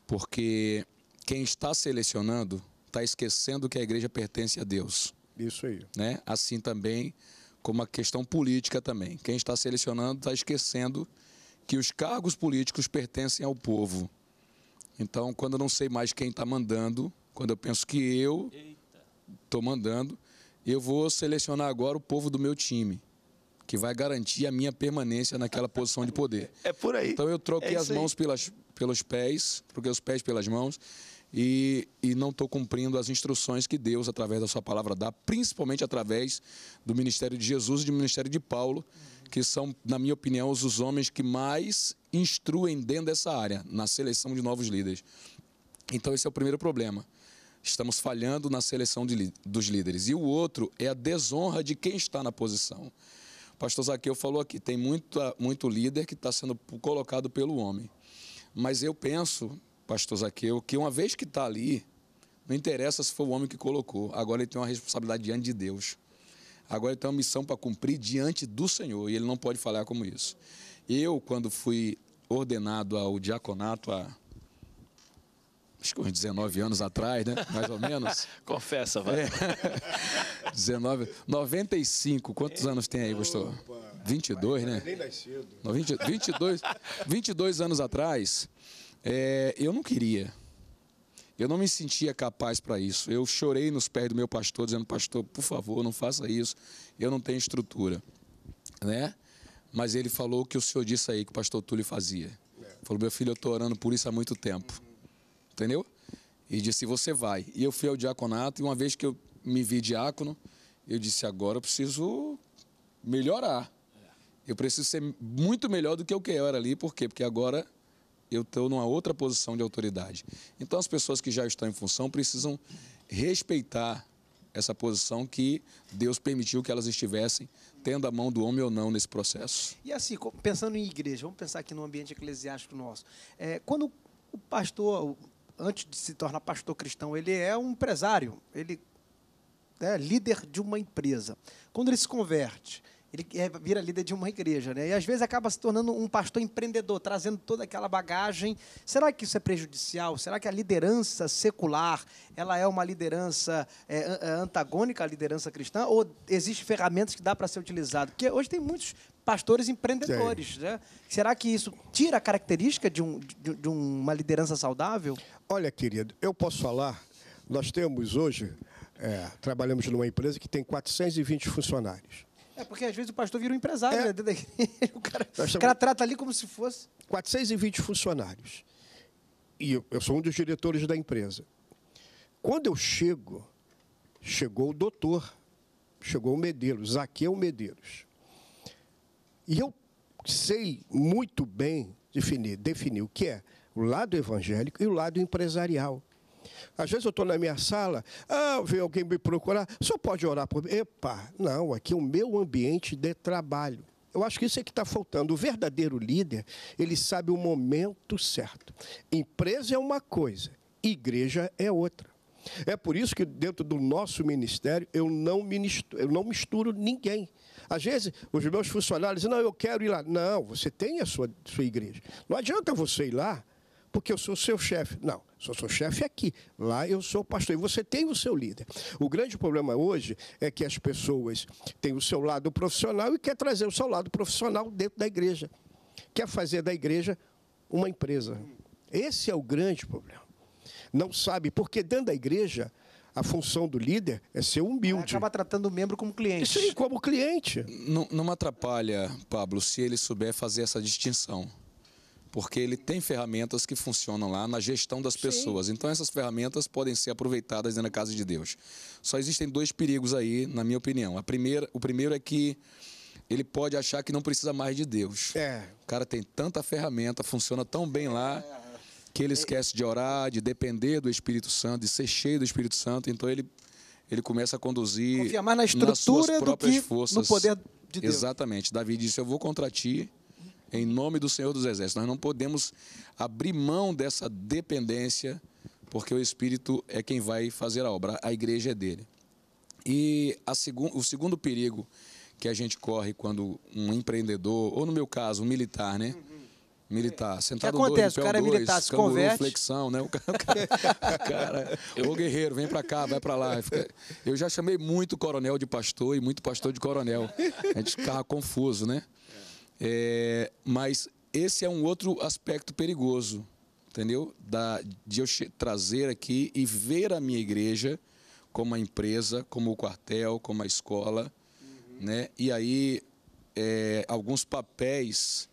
porque quem está selecionando está esquecendo que a igreja pertence a Deus, Isso aí. né? Assim também como a questão política também. Quem está selecionando está esquecendo que os cargos políticos pertencem ao povo. Então, quando eu não sei mais quem está mandando, quando eu penso que eu estou mandando, eu vou selecionar agora o povo do meu time, que vai garantir a minha permanência naquela posição de poder. [LAUGHS] É por aí. Então eu troquei É as mãos pelas, pelos pés, troquei os pés pelas mãos e, e não estou cumprindo as instruções que Deus, através da sua palavra, dá, principalmente através do ministério de Jesus e do ministério de Paulo, que são, na minha opinião, os, homens que mais instruem dentro dessa área, na seleção de novos líderes. Então esse é o primeiro problema. Estamos falhando na seleção de dos líderes. E o outro é a desonra de quem está na posição. O pastor Zaqueu falou aqui, tem muita, muito líder que está sendo colocado pelo homem. Mas eu penso, pastor Zaqueu, que uma vez que está ali, não interessa se foi o homem que colocou, agora ele tem uma responsabilidade diante de Deus. Agora ele tem uma missão para cumprir diante do Senhor e ele não pode falhar como isso. Eu, quando fui ordenado ao diaconato há acho que uns 19 anos atrás, né? Mais ou menos. [LAUGHS] Confessa, vai. É. [LAUGHS] 19, 95. Quantos anos tem aí, pastor? 22, né? Nem nascido. Não, 20, 22, 22 anos atrás, é, eu não queria. Eu não me sentia capaz para isso. Eu chorei nos pés do meu pastor, dizendo: Pastor, por favor, não faça isso. Eu não tenho estrutura. Né? Mas ele falou que o senhor disse aí, que o pastor Túlio fazia. Falou: Meu filho, eu estou orando por isso há muito tempo. Entendeu? E disse: Você vai. E eu fui ao diaconato, e uma vez que eu me vi diácono, eu disse: Agora eu preciso melhorar. Eu preciso ser muito melhor do que eu que era ali, por quê? Porque agora eu estou numa outra posição de autoridade. Então as pessoas que já estão em função precisam respeitar essa posição que Deus permitiu que elas estivessem, tendo a mão do homem ou não nesse processo. E assim, pensando em igreja, vamos pensar aqui no ambiente eclesiástico nosso. É, quando o pastor, antes de se tornar pastor cristão, ele é um empresário, ele é líder de uma empresa. Quando ele se converte, ele é- vira líder de uma igreja, né? E às vezes acaba se tornando um pastor empreendedor, trazendo toda aquela bagagem. Será que isso é prejudicial? Será que a liderança secular ela é uma liderança é, é, antagônica à liderança cristã? Ou existem ferramentas que dá para ser utilizado? Porque hoje tem muitos pastores empreendedores, né? Será que isso tira a característica de, um, de, de uma liderança saudável? Olha, querido, eu posso falar, nós temos hoje, é, trabalhamos numa empresa que tem 420 funcionários. É porque às vezes o pastor vira um empresário, É. né? [LAUGHS] O cara, o cara trata ali como se fosse. 420 funcionários. E eu, eu sou um dos diretores da empresa. Quando eu chego, chegou o doutor, chegou o Medeiros, Zaqueu Medeiros. E eu sei muito bem definir, definir o que é o lado evangélico e o lado empresarial. Às vezes eu estou na minha sala, ah, vem alguém me procurar, só pode orar por mim. Epa, não, aqui é o meu ambiente de trabalho. Eu acho que isso é que está faltando. O verdadeiro líder, ele sabe o momento certo. Empresa é uma coisa, igreja é outra. É por isso que dentro do nosso ministério eu não, ministro, eu não misturo ninguém. Às vezes, os meus funcionários dizem, não, eu quero ir lá. Não, você tem a sua, sua igreja. Não adianta você ir lá porque eu sou seu chefe. Não, sou seu chefe aqui. Lá eu sou pastor. E você tem o seu líder. O grande problema hoje é que as pessoas têm o seu lado profissional e quer trazer o seu lado profissional dentro da igreja. Quer fazer da igreja uma empresa. Esse é o grande problema. Não sabe, porque dentro da igreja a função do líder é ser humilde. Acaba tratando o membro como cliente. Isso aí, como cliente. Não, não me atrapalha, Pablo, se ele souber fazer essa distinção. Porque ele tem ferramentas que funcionam lá na gestão das pessoas. Então, essas ferramentas podem ser aproveitadas dentro da casa de Deus. Só existem dois perigos aí, na minha opinião. A primeira, o primeiro é que ele pode achar que não precisa mais de Deus. É. O cara tem tanta ferramenta, funciona tão bem lá, que ele esquece de orar, de depender do Espírito Santo, de ser cheio do Espírito Santo. Então, ele, ele começa a conduzir Confia mais na nas suas estrutura do próprias que forças. no poder de Deus. Exatamente. Davi disse: Eu vou contra ti, Em nome do Senhor dos Exércitos. Nós não podemos abrir mão dessa dependência, porque o Espírito é quem vai fazer a obra, a igreja é dele. E segun, o segundo perigo que a gente corre quando um empreendedor, ou no meu caso, um militar, né? militar. Sentado o que acontece? Dois, o cara é militar, dois, se converte. flexão, né? O cara, o cara, cara ô guerreiro, vem pra cá, vai pra lá. Eu já chamei muito coronel de pastor e muito pastor de coronel. A gente ficava confuso, né? É, mas esse é um outro aspecto perigoso, entendeu? Da, de eu trazer aqui e ver a minha igreja como a empresa, como o quartel, como a escola, uhum. né? E aí, é, alguns papéis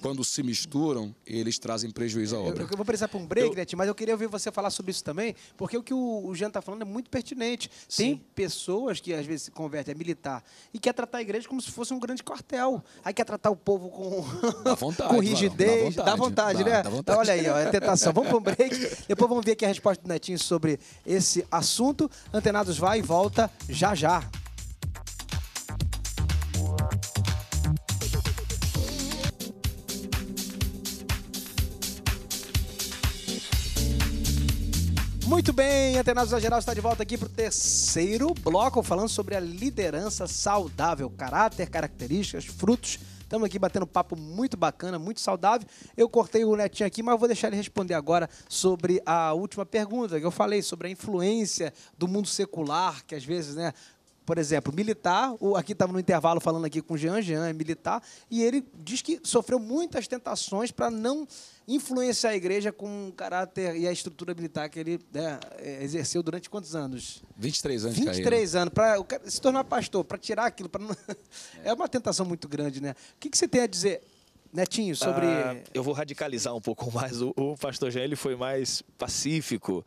quando se misturam, eles trazem prejuízo à obra. Eu, eu vou precisar para um break, eu... mas eu queria ouvir você falar sobre isso também, porque o que o, o Jean está falando é muito pertinente. Sim. Tem pessoas que às vezes se convertem a militar e quer tratar a igreja como se fosse um grande quartel. Aí quer tratar o povo com, [LAUGHS] vontade, com rigidez. Dá vontade, dá vontade dá, né? Dá vontade. Então, olha aí, ó, é tentação. Vamos para um break. [LAUGHS] Depois vamos ver aqui a resposta do Netinho sobre esse assunto. Antenados vai e volta já já. Muito bem, Antenados da Geral está de volta aqui para o terceiro bloco, falando sobre a liderança saudável, caráter, características, frutos. Estamos aqui batendo papo muito bacana, muito saudável. Eu cortei o Netinho aqui, mas vou deixar ele responder agora sobre a última pergunta que eu falei, sobre a influência do mundo secular, que às vezes, né, por exemplo, militar, o, aqui estava no intervalo falando aqui com o Jean, Jean é militar, e ele diz que sofreu muitas tentações para não influenciar a igreja com o caráter e a estrutura militar que ele né, é, exerceu durante quantos anos? 23 anos 23 anos, para se tornar pastor, para tirar aquilo. Pra não... é. [LAUGHS] é uma tentação muito grande, né? O que, que você tem a dizer Netinho, sobre. Ah, eu vou radicalizar um pouco [LAUGHS] mais. O, o pastor Jean ele foi mais pacífico,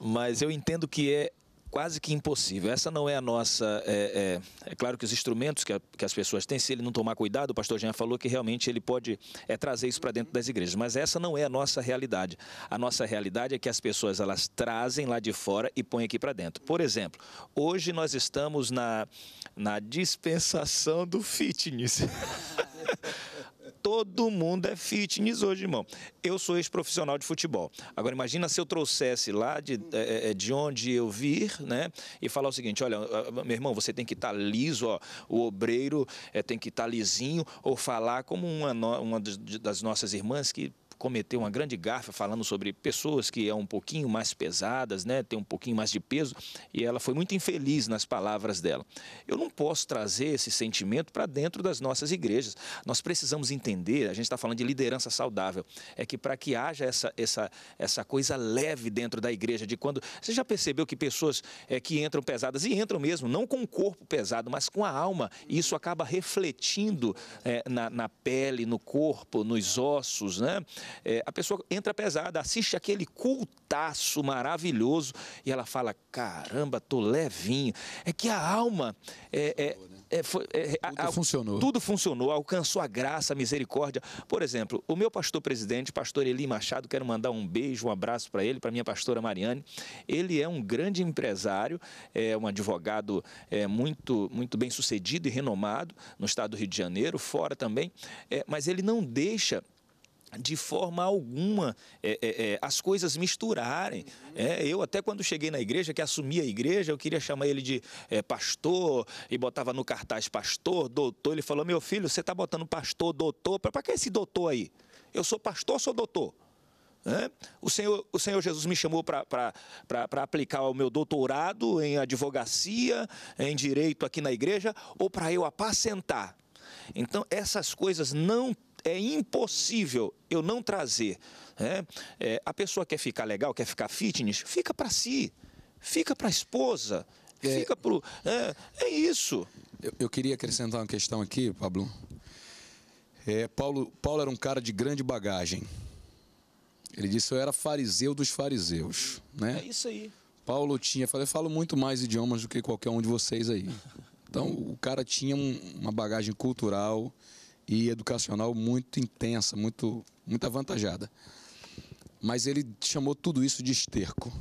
mas eu entendo que é quase que impossível. Essa não é a nossa. É, é, é claro que os instrumentos que, a, que, as pessoas têm, se ele não tomar cuidado, o pastor Jean falou que realmente ele pode é, trazer isso para dentro das igrejas. Mas essa não é a nossa realidade. A nossa realidade é que as pessoas elas trazem lá de fora e põem aqui para dentro. Por exemplo, hoje nós estamos na, na dispensação do fitness. [LAUGHS] Todo mundo é fitness hoje, irmão. Eu sou ex-profissional de futebol. Agora, imagina se eu trouxesse lá de, é, é, de onde eu vir, né? E falar o seguinte: olha, meu irmão, você tem que estar tá liso, ó, o obreiro é, tem que estar tá lisinho, ou falar como uma, uma das nossas irmãs que cometeu uma grande gafa falando sobre pessoas que é um pouquinho mais pesadas, né, tem um pouquinho mais de peso, e ela foi muito infeliz nas palavras dela. Eu não posso trazer esse sentimento para dentro das nossas igrejas. Nós precisamos entender, a gente está falando de liderança saudável, é que para que haja essa, essa, essa coisa leve dentro da igreja, de quando. Você já percebeu que pessoas é, que entram pesadas, e entram mesmo, não com o corpo pesado, mas com a alma, e isso acaba refletindo é, na, na pele, no corpo, nos ossos, né? É, a pessoa entra pesada, assiste aquele cultaço maravilhoso e ela fala: caramba, tô levinho. É que a alma é, é é, foi, é, tudo a, funcionou. Tudo funcionou, alcançou a graça, a misericórdia. Por exemplo, o meu pastor presidente, pastor Eli Machado, quero mandar um beijo, um abraço para ele, para minha pastora Mariane. Ele é um grande empresário, é um advogado é, muito, muito bem sucedido e renomado no estado do Rio de Janeiro, fora também, é, mas ele não deixa de forma alguma é, é, é, as coisas misturarem. É, eu até quando cheguei na igreja, que assumi a igreja, eu queria chamar ele de é, pastor e botava no cartaz pastor, doutor. Ele falou: meu filho, você está botando pastor, doutor, para que esse doutor aí? Eu sou pastor, sou doutor. É? O, Senhor, o Senhor Jesus me chamou para aplicar o meu doutorado em advocacia, em direito aqui na igreja, ou para eu apacentar. Então, essas coisas não é impossível eu não trazer. É, é, a pessoa quer ficar legal, quer ficar fitness, fica para si, fica para a esposa, é, fica para é, é isso. Eu, eu, queria acrescentar uma questão aqui, Pablo. É, Paulo. Paulo era um cara de grande bagagem. Ele disse: Eu era fariseu dos fariseus. Né? É isso aí. Paulo tinha, eu falo muito mais idiomas do que qualquer um de vocês aí. Então, o cara tinha um, uma bagagem cultural, e educacional muito intensa, muito, muito avantajada. Mas ele chamou tudo isso de esterco.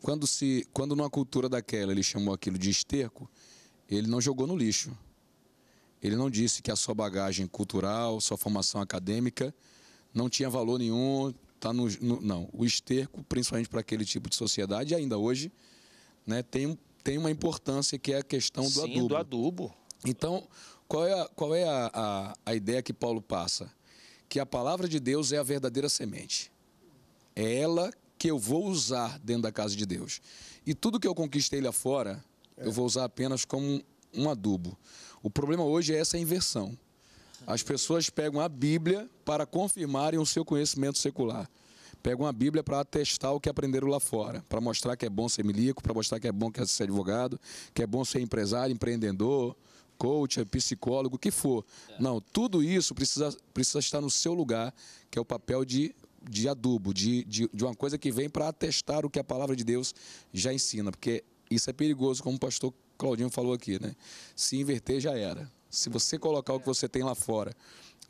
Quando, se, quando numa cultura daquela ele chamou aquilo de esterco, ele não jogou no lixo. Ele não disse que a sua bagagem cultural, sua formação acadêmica não tinha valor nenhum. Tá no, no não, o esterco, principalmente para aquele tipo de sociedade, ainda hoje, né, tem, tem uma importância que é a questão do Sim, adubo. do adubo. Então, qual é, a, qual é a, a, a ideia que Paulo passa? Que a palavra de Deus é a verdadeira semente. É ela que eu vou usar dentro da casa de Deus. E tudo que eu conquistei lá fora, eu vou usar apenas como um adubo. O problema hoje é essa inversão. As pessoas pegam a Bíblia para confirmarem o seu conhecimento secular. Pegam a Bíblia para atestar o que aprenderam lá fora, para mostrar que é bom ser milico, para mostrar que é bom ser advogado, que é bom ser empresário, empreendedor, coach, psicólogo, o que for. Não, tudo isso precisa, precisa estar no seu lugar, que é o papel de, de adubo, de, de, de uma coisa que vem para atestar o que a palavra de Deus já ensina, porque isso é perigoso, como o pastor Claudinho falou aqui, né? Se inverter já era. Se você colocar o que você tem lá fora,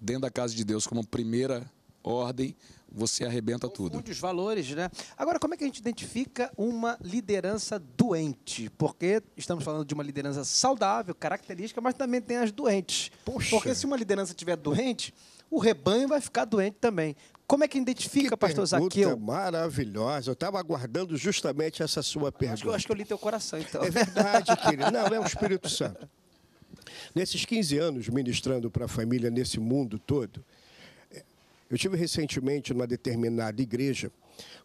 dentro da casa de Deus, como primeira ordem, você arrebenta tudo. Confunde os valores, né? Agora, como é que a gente identifica uma liderança doente? Porque estamos falando de uma liderança saudável, característica, mas também tem as doentes. Poxa. Porque se uma liderança estiver doente, o rebanho vai ficar doente também. Como é que identifica, Que pastor pergunta Zaqueu? maravilhosa. Eu estava aguardando justamente essa sua Acho que, eu, pergunta. acho que eu li teu coração, então. É verdade, querido. Não, é o Espírito Santo. Nesses 15 anos ministrando para a família nesse mundo todo, eu tive recentemente numa determinada igreja,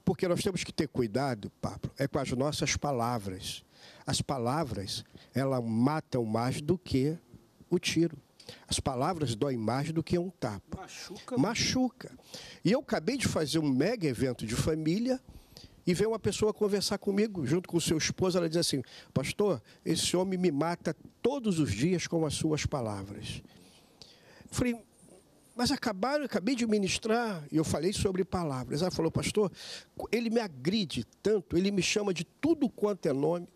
porque nós temos que ter cuidado, Pablo, é com as nossas palavras. As palavras, elas matam mais do que o tiro. As palavras doem mais do que um tapa Machuca. machuca. E eu acabei de fazer um mega evento de família e veio uma pessoa conversar comigo, junto com o seu esposo. Ela diz assim: Pastor, esse homem me mata todos os dias com as suas palavras. Eu falei, mas acabaram, acabei de ministrar e eu falei sobre palavras. Ela falou, pastor, ele me agride tanto, ele me chama de tudo quanto é nome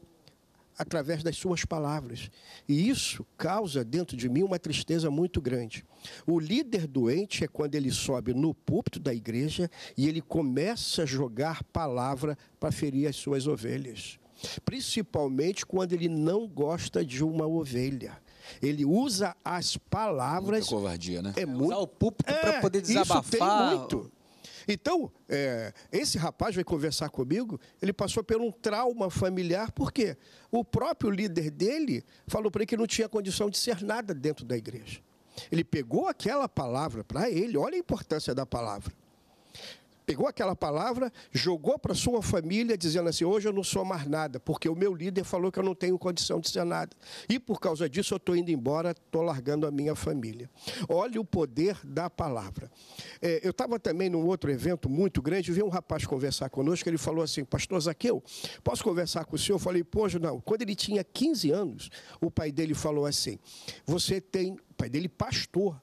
através das suas palavras. E isso causa dentro de mim uma tristeza muito grande. O líder doente é quando ele sobe no púlpito da igreja e ele começa a jogar palavra para ferir as suas ovelhas. Principalmente quando ele não gosta de uma ovelha. Ele usa as palavras. Muita covardia, né? É Usar muito o púlpito para poder isso tem desabafar. muito. Então, é, esse rapaz vai conversar comigo, ele passou por um trauma familiar, porque o próprio líder dele falou para ele que não tinha condição de ser nada dentro da igreja. Ele pegou aquela palavra para ele, olha a importância da palavra. Pegou aquela palavra, jogou para sua família, dizendo assim: hoje eu não sou mais nada, porque o meu líder falou que eu não tenho condição de ser nada. E por causa disso eu estou indo embora, estou largando a minha família. Olha o poder da palavra. É, eu estava também num outro evento muito grande, vi um rapaz conversar conosco, ele falou assim: Pastor Zaqueu, posso conversar com o senhor? Eu falei: Poxa, não. Quando ele tinha 15 anos, o pai dele falou assim: Você tem. O pai dele, pastor.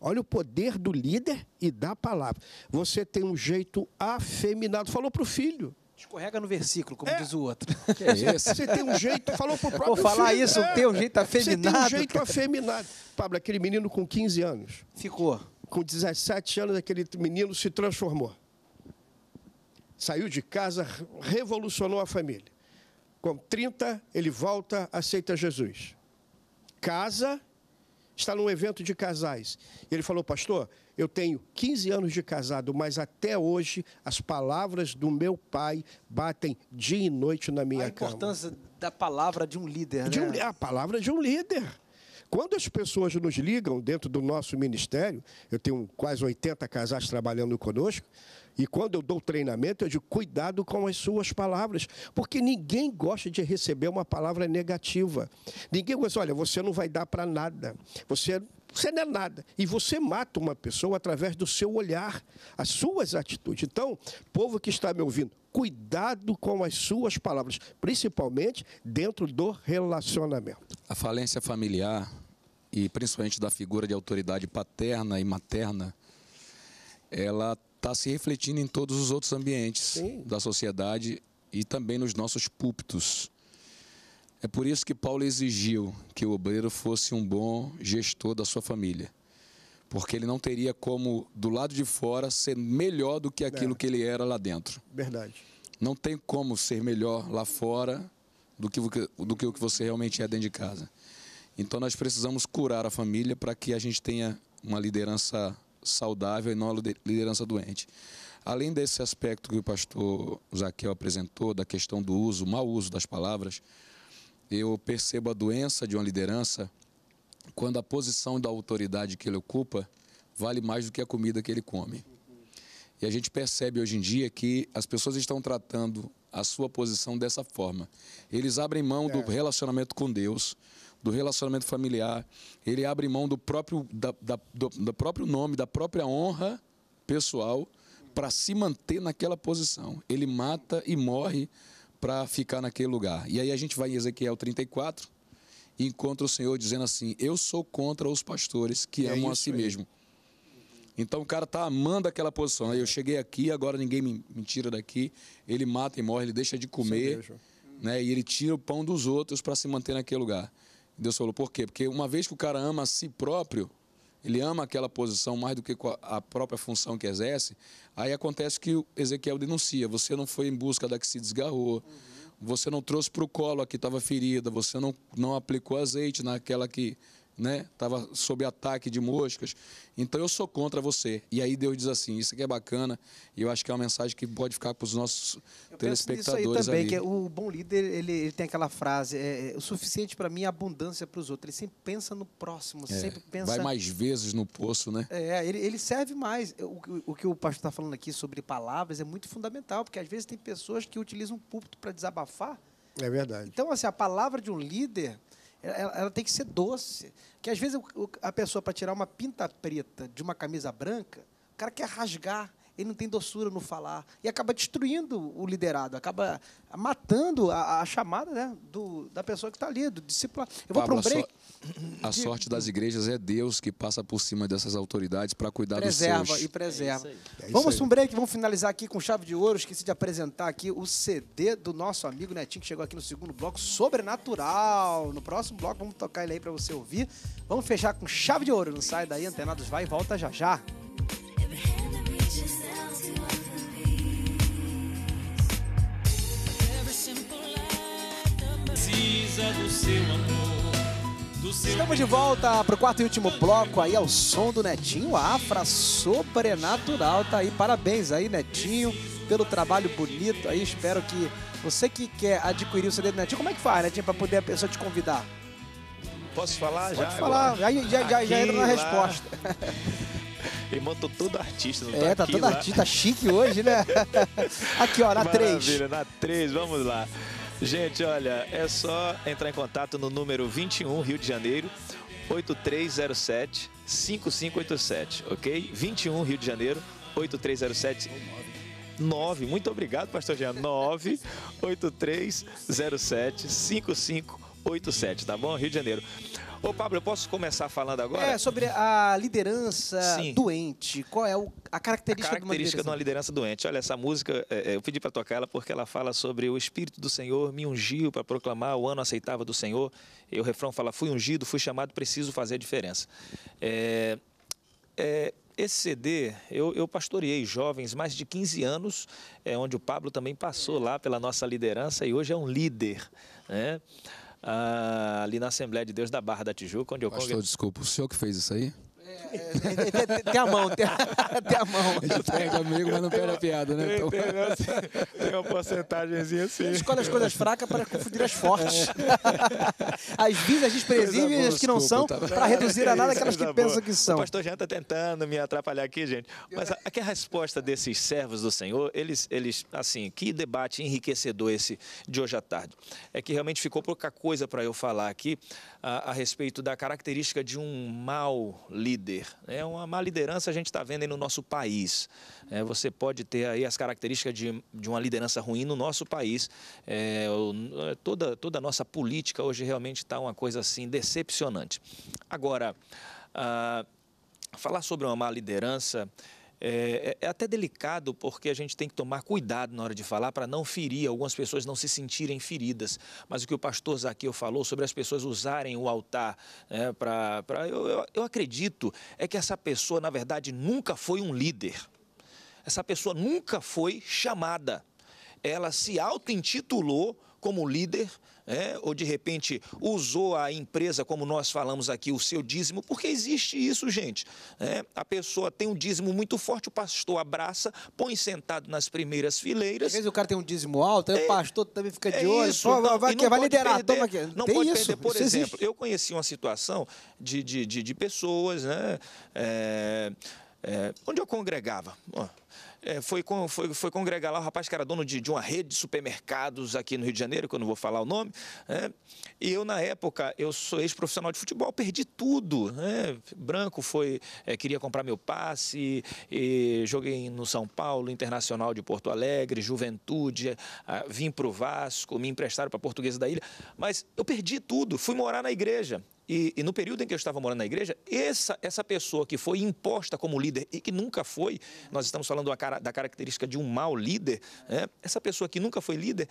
Olha o poder do líder e da palavra. Você tem um jeito afeminado. Falou para o filho. Escorrega no versículo, como É. diz o outro. [LAUGHS] Que é esse? Você tem um jeito. Falou para o próprio Vou falar filho. isso, É. tem um jeito Você tem um afeminado. jeito cara. afeminado. Pablo, aquele menino com 15 anos, Ficou. com 17 anos, aquele menino se transformou. Saiu de casa, revolucionou a família. Com 30, ele volta, aceita Jesus. Casa, está num evento de casais. E ele falou, pastor, eu tenho 15 anos de casado, mas até hoje as palavras do meu pai batem dia e noite na minha a cama. importância da palavra de um líder, De um- né? a palavra de um líder. Quando as pessoas nos ligam dentro do nosso ministério, eu tenho quase 80 casais trabalhando conosco, e quando eu dou treinamento, eu digo cuidado com as suas palavras, porque ninguém gosta de receber uma palavra negativa. Ninguém gosta, olha, você não vai dar para nada, você, você não é nada. E você mata uma pessoa através do seu olhar, as suas atitudes. Então, povo que está me ouvindo, cuidado com as suas palavras, principalmente dentro do relacionamento. A falência familiar, e principalmente da figura de autoridade paterna e materna, ela está se refletindo em todos os outros ambientes Sim. da sociedade e também nos nossos púlpitos. É por isso que Paulo exigiu que o obreiro fosse um bom gestor da sua família. Porque ele não teria como, do lado de fora, ser melhor do que aquilo que ele era lá dentro. Verdade. Não tem como ser melhor lá fora do que, do que o que você realmente é dentro de casa. Então nós precisamos curar a família para que a gente tenha uma liderança saudável e não uma liderança doente. Além desse aspecto que o pastor Zaqueu apresentou, da questão do uso, mau uso das palavras, eu percebo a doença de uma liderança quando a posição da autoridade que ele ocupa vale mais do que a comida que ele come. E a gente percebe hoje em dia que as pessoas estão tratando a sua posição dessa forma. Eles abrem mão do é. relacionamento com Deus, do relacionamento familiar, ele abre mão do próprio, da, da, do, do próprio nome, da própria honra pessoal para se manter naquela posição. Ele mata e morre para ficar naquele lugar. E aí a gente vai em Ezequiel 34 e encontra o Senhor dizendo assim: Eu sou contra os pastores que é amam a si aí. mesmo. Então o cara está amando aquela posição. Eu cheguei aqui, agora ninguém me, me, tira daqui. Ele mata e morre, ele deixa de comer, né? E ele tira o pão dos outros para se manter naquele lugar. Deus falou, por quê? Porque uma vez que o cara ama a si próprio, ele ama aquela posição mais do que a própria função que exerce, aí acontece que o Ezequiel denuncia: você não foi em busca da que se desgarrou, uhum. você não trouxe para o colo a que estava ferida, você não, não aplicou azeite naquela que né? Estava sob ataque de moscas. Então eu sou contra você. E aí Deus diz assim: isso aqui é bacana. E eu acho que é uma mensagem que pode ficar para os nossos eu telespectadores. Isso aí também, ali. que o bom líder ele, ele tem aquela frase: é, é o suficiente para mim é abundância para os outros. Ele sempre pensa no próximo, é, sempre pensa. Vai mais vezes no poço, né? É, ele, ele serve mais. O, o que o pastor está falando aqui sobre palavras é muito fundamental, porque às vezes tem pessoas que utilizam o púlpito para desabafar. É verdade. Então, assim, a palavra de um líder ela, ela tem que ser doce. Que às vezes a pessoa, para tirar uma pinta preta de uma camisa branca, o cara quer rasgar ele não tem doçura no falar e acaba destruindo o liderado, acaba matando a, a chamada né, do, da pessoa que está ali, do discípulo. Eu vou para um break. A, so, a sorte das igrejas é Deus que passa por cima dessas autoridades para cuidar preserva dos seus. e preserva. É vamos para um break, vamos finalizar aqui com chave de ouro. Esqueci de apresentar aqui o CD do nosso amigo Netinho, que chegou aqui no segundo bloco, Sobrenatural. No próximo bloco vamos tocar ele aí para você ouvir. Vamos fechar com chave de ouro. Não sai daí, Antenados vai e volta já já. Precisa do seu amor. Do seu Estamos de volta para o quarto e último bloco aí ao som do Netinho Afra Sobrenatural. Tá aí, parabéns aí, Netinho, pelo trabalho bonito aí. Espero que você que quer adquirir o CD do Netinho, como é que faz, Netinho, para poder a pessoa te convidar? Posso falar Pode já? Pode falar, já, já, já, já, entra na lá. resposta. [LAUGHS] Irmão, tô todo artista, não É, tá todo lá. artista chique hoje, né? [LAUGHS] aqui, ó, na 3. Na 3, vamos lá. Gente, olha, é só entrar em contato no número 21 Rio de Janeiro 8307 5587, ok? 21 Rio de Janeiro 8307 9. Muito obrigado, pastor Jean. 98307 5587, tá bom? Rio de Janeiro. Ô, Pablo, eu posso começar falando agora? É, sobre a liderança Sim. doente. Qual é o, a característica, a característica de, uma liderança doente? Olha, essa música, é, é eu pedi para tocar ela porque ela fala sobre o Espírito do Senhor me ungiu para proclamar o ano aceitável do Senhor. E o refrão fala, fui ungido, fui chamado, preciso fazer a diferença. É, é, esse CD, eu, eu pastoreei jovens mais de 15 anos, é, onde o Pablo também passou lá pela nossa liderança e hoje é um líder. Né? Ah, ali na Assembleia de Deus da Barra da Tijuca, onde eu Pastor, desculpa, o senhor que fez isso aí? Tem, a mão, tem, [LAUGHS] tem a mão. A gente perde amigo, mas não perde a piada, né? Então... Tem, uma porcentagemzinha assim. Escolhe as coisas fracas para confundir as fortes. As visas desprezíveis e as que não são, tá para reduzir a nada aquelas que pensam que são. O pastor já está tentando me atrapalhar aqui, gente. Mas aqui a resposta desses servos do Senhor, eles, eles, assim, que debate enriquecedor esse de hoje à tarde. É que realmente ficou pouca coisa para eu falar aqui a, a respeito da característica de um mau líder. É uma má liderança a gente está vendo aí no nosso país. É, você pode ter aí as características de, de uma liderança ruim no nosso país. É, o, toda, toda a nossa política hoje realmente está uma coisa assim decepcionante. Agora, ah, falar sobre uma má liderança é, é, é, até delicado porque a gente tem que tomar cuidado na hora de falar para não ferir, algumas pessoas não se sentirem feridas. Mas o que o pastor Zaqueu falou sobre as pessoas usarem o altar né, para. Eu, eu, eu acredito é que essa pessoa, na verdade, nunca foi um líder. Essa pessoa nunca foi chamada. Ela se auto-intitulou como líder, é, ou de repente usou a empresa, como nós falamos aqui, o seu dízimo, porque existe isso, gente. É, a pessoa tem um dízimo muito forte, o pastor abraça, põe sentado nas primeiras fileiras. Às vezes o cara tem um dízimo alto, aí É, o pastor também fica de É olho. isso, Pô, não, vai, não vai liderar, perder, toma aqui. Não tem pode isso, perder, por isso exemplo, existe. eu conheci uma situação de, de, de, de pessoas, né, é, é, onde eu congregava. Ó, é, foi, com- foi, foi congregar lá o rapaz que era dono de, de uma rede de supermercados aqui no Rio de Janeiro, que eu não vou falar o nome. né, e eu, na época, eu sou ex-profissional de futebol, perdi tudo. né, Branco foi, é, queria comprar meu passe, e joguei no São Paulo, Internacional de Porto Alegre, Juventude, ah, vim para o Vasco, me emprestaram para a Portuguesa da Ilha, mas eu perdi tudo, fui morar na igreja. E, e no período em que eu estava morando na igreja, essa, essa pessoa que foi imposta como líder e que nunca foi, nós estamos falando da, da característica de um mau líder, né? essa pessoa que nunca foi líder,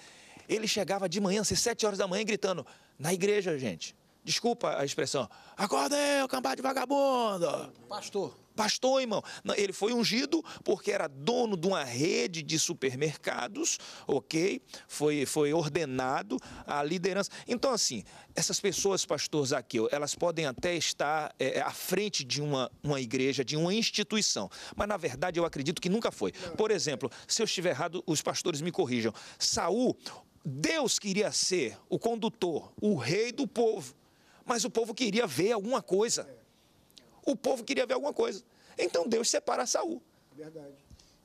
ele chegava de manhã, às sete horas da manhã, gritando, na igreja, gente. Desculpa a expressão. Acorda aí, ô cambada de vagabundo. Pastor. Pastor, irmão. Ele foi ungido porque era dono de uma rede de supermercados, ok? Foi, foi ordenado a liderança. Então, assim, essas pessoas, pastor Zaqueu, elas podem até estar é, à frente de uma, uma igreja, de uma instituição, mas na verdade eu acredito que nunca foi. Por exemplo, se eu estiver errado, os pastores me corrijam. Saul, Deus queria ser o condutor, o rei do povo, mas o povo queria ver alguma coisa. O povo queria ver alguma coisa. Então Deus separa Saul.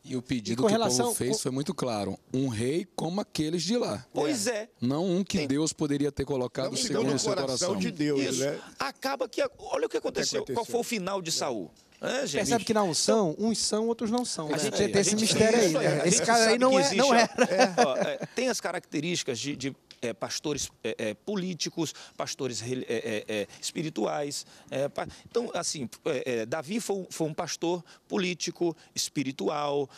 E o pedido com que o relação- povo fez com- foi muito claro. Um rei como aqueles de lá. Pois é. Não um que Deus poderia ter colocado Não se segundo o no seu coração de Deus, Isso. né? Acaba que. Olha o que aconteceu. Qual aconteceu? foi o final de Saul? É, gente? Percebe que na unção, uns são, outros não são. A né? gente- tem, tem esse gente- mistério aí. né? Esse cara aí não, é, existe, não ó, era. ó, é, tem as características de, de, é, pastores é, é, políticos, pastores é, é, espirituais. pa- então, assim, Davi foi, um- foi um pastor político, espiritual,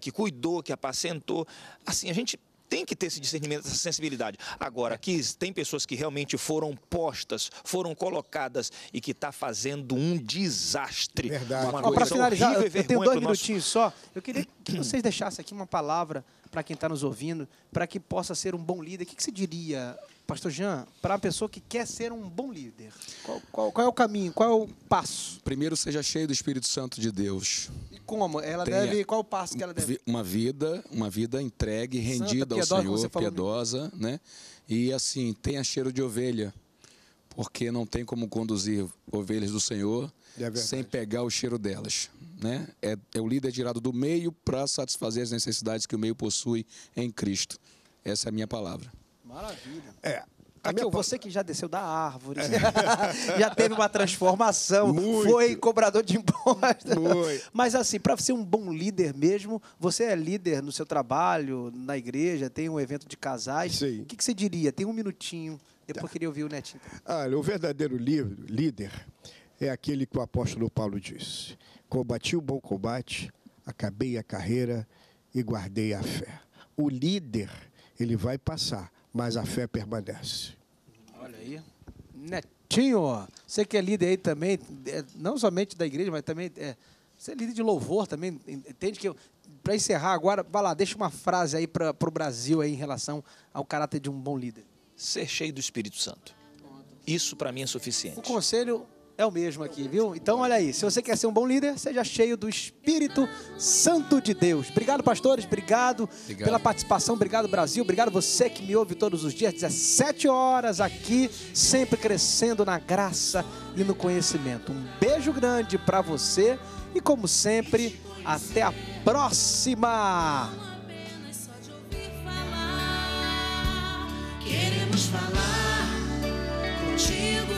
que cuidou, que apacentou. Assim, a gente tem que ter esse discernimento, essa sensibilidade. Agora, aqui tem pessoas que realmente foram postas, foram colocadas e que está fazendo um desastre. Verdade. Uma Ó, para coisa finalizar, eu, horrível eu tenho dois pro nosso- minutinhos só. Eu queria que vocês deixassem aqui uma palavra para quem está nos ouvindo, para que possa ser um bom líder. O que, que você diria, Pastor Jean, para uma pessoa que quer ser um bom líder? Qual, qual- qual é o caminho? Qual é o passo? Primeiro, seja cheio do Espírito Santo de Deus. E como? Ela Tenha deve. Qual o passo que ela deve? Uma vida, uma vida entregue, rendida piedosa, ao Senhor, piedosa, né? E assim, tenha cheiro de ovelha, porque não tem como conduzir ovelhas do Senhor É sem pegar o cheiro delas, né? É, é o líder tirado do meio para satisfazer as necessidades que o meio possui em Cristo. Essa é a minha palavra. Maravilha. É. Aqui, minha você que já desceu da árvore, [LAUGHS] já teve uma transformação, Muito. foi cobrador de impostos. Foi. Mas assim, para ser um bom líder mesmo, você é líder no seu trabalho, na igreja, tem um evento de casais. Sim. O que, que você diria? Tem um minutinho. Depois queria ouvir o Netinho. Olha, o verdadeiro líder é aquele que o apóstolo Paulo disse: Combati o bom combate, acabei a carreira e guardei a fé. O líder, ele vai passar, mas a fé permanece. Olha aí. Netinho, você que é líder aí também, é, não somente da igreja, mas também é, você é líder de louvor também. Entende que para encerrar agora, vai lá, deixa uma frase aí para o Brasil aí em relação ao caráter de um bom líder. Ser cheio do Espírito Santo. Isso para mim é O suficiente. conselho é o mesmo aqui, viu? Então, olha aí, se você quer ser um bom líder, seja cheio do Espírito Santo de Deus. Obrigado, pastores, obrigado, Obrigado. pela participação, obrigado, Brasil, obrigado você que me ouve todos os dias, 17 horas aqui, sempre crescendo na graça e no conhecimento. Um beijo grande para você e, como sempre, até a próxima! Queremos falar contigo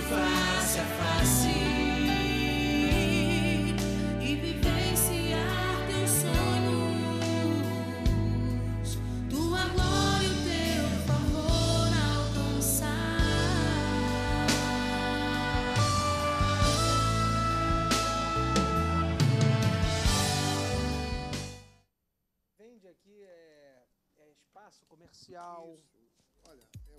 Comercial.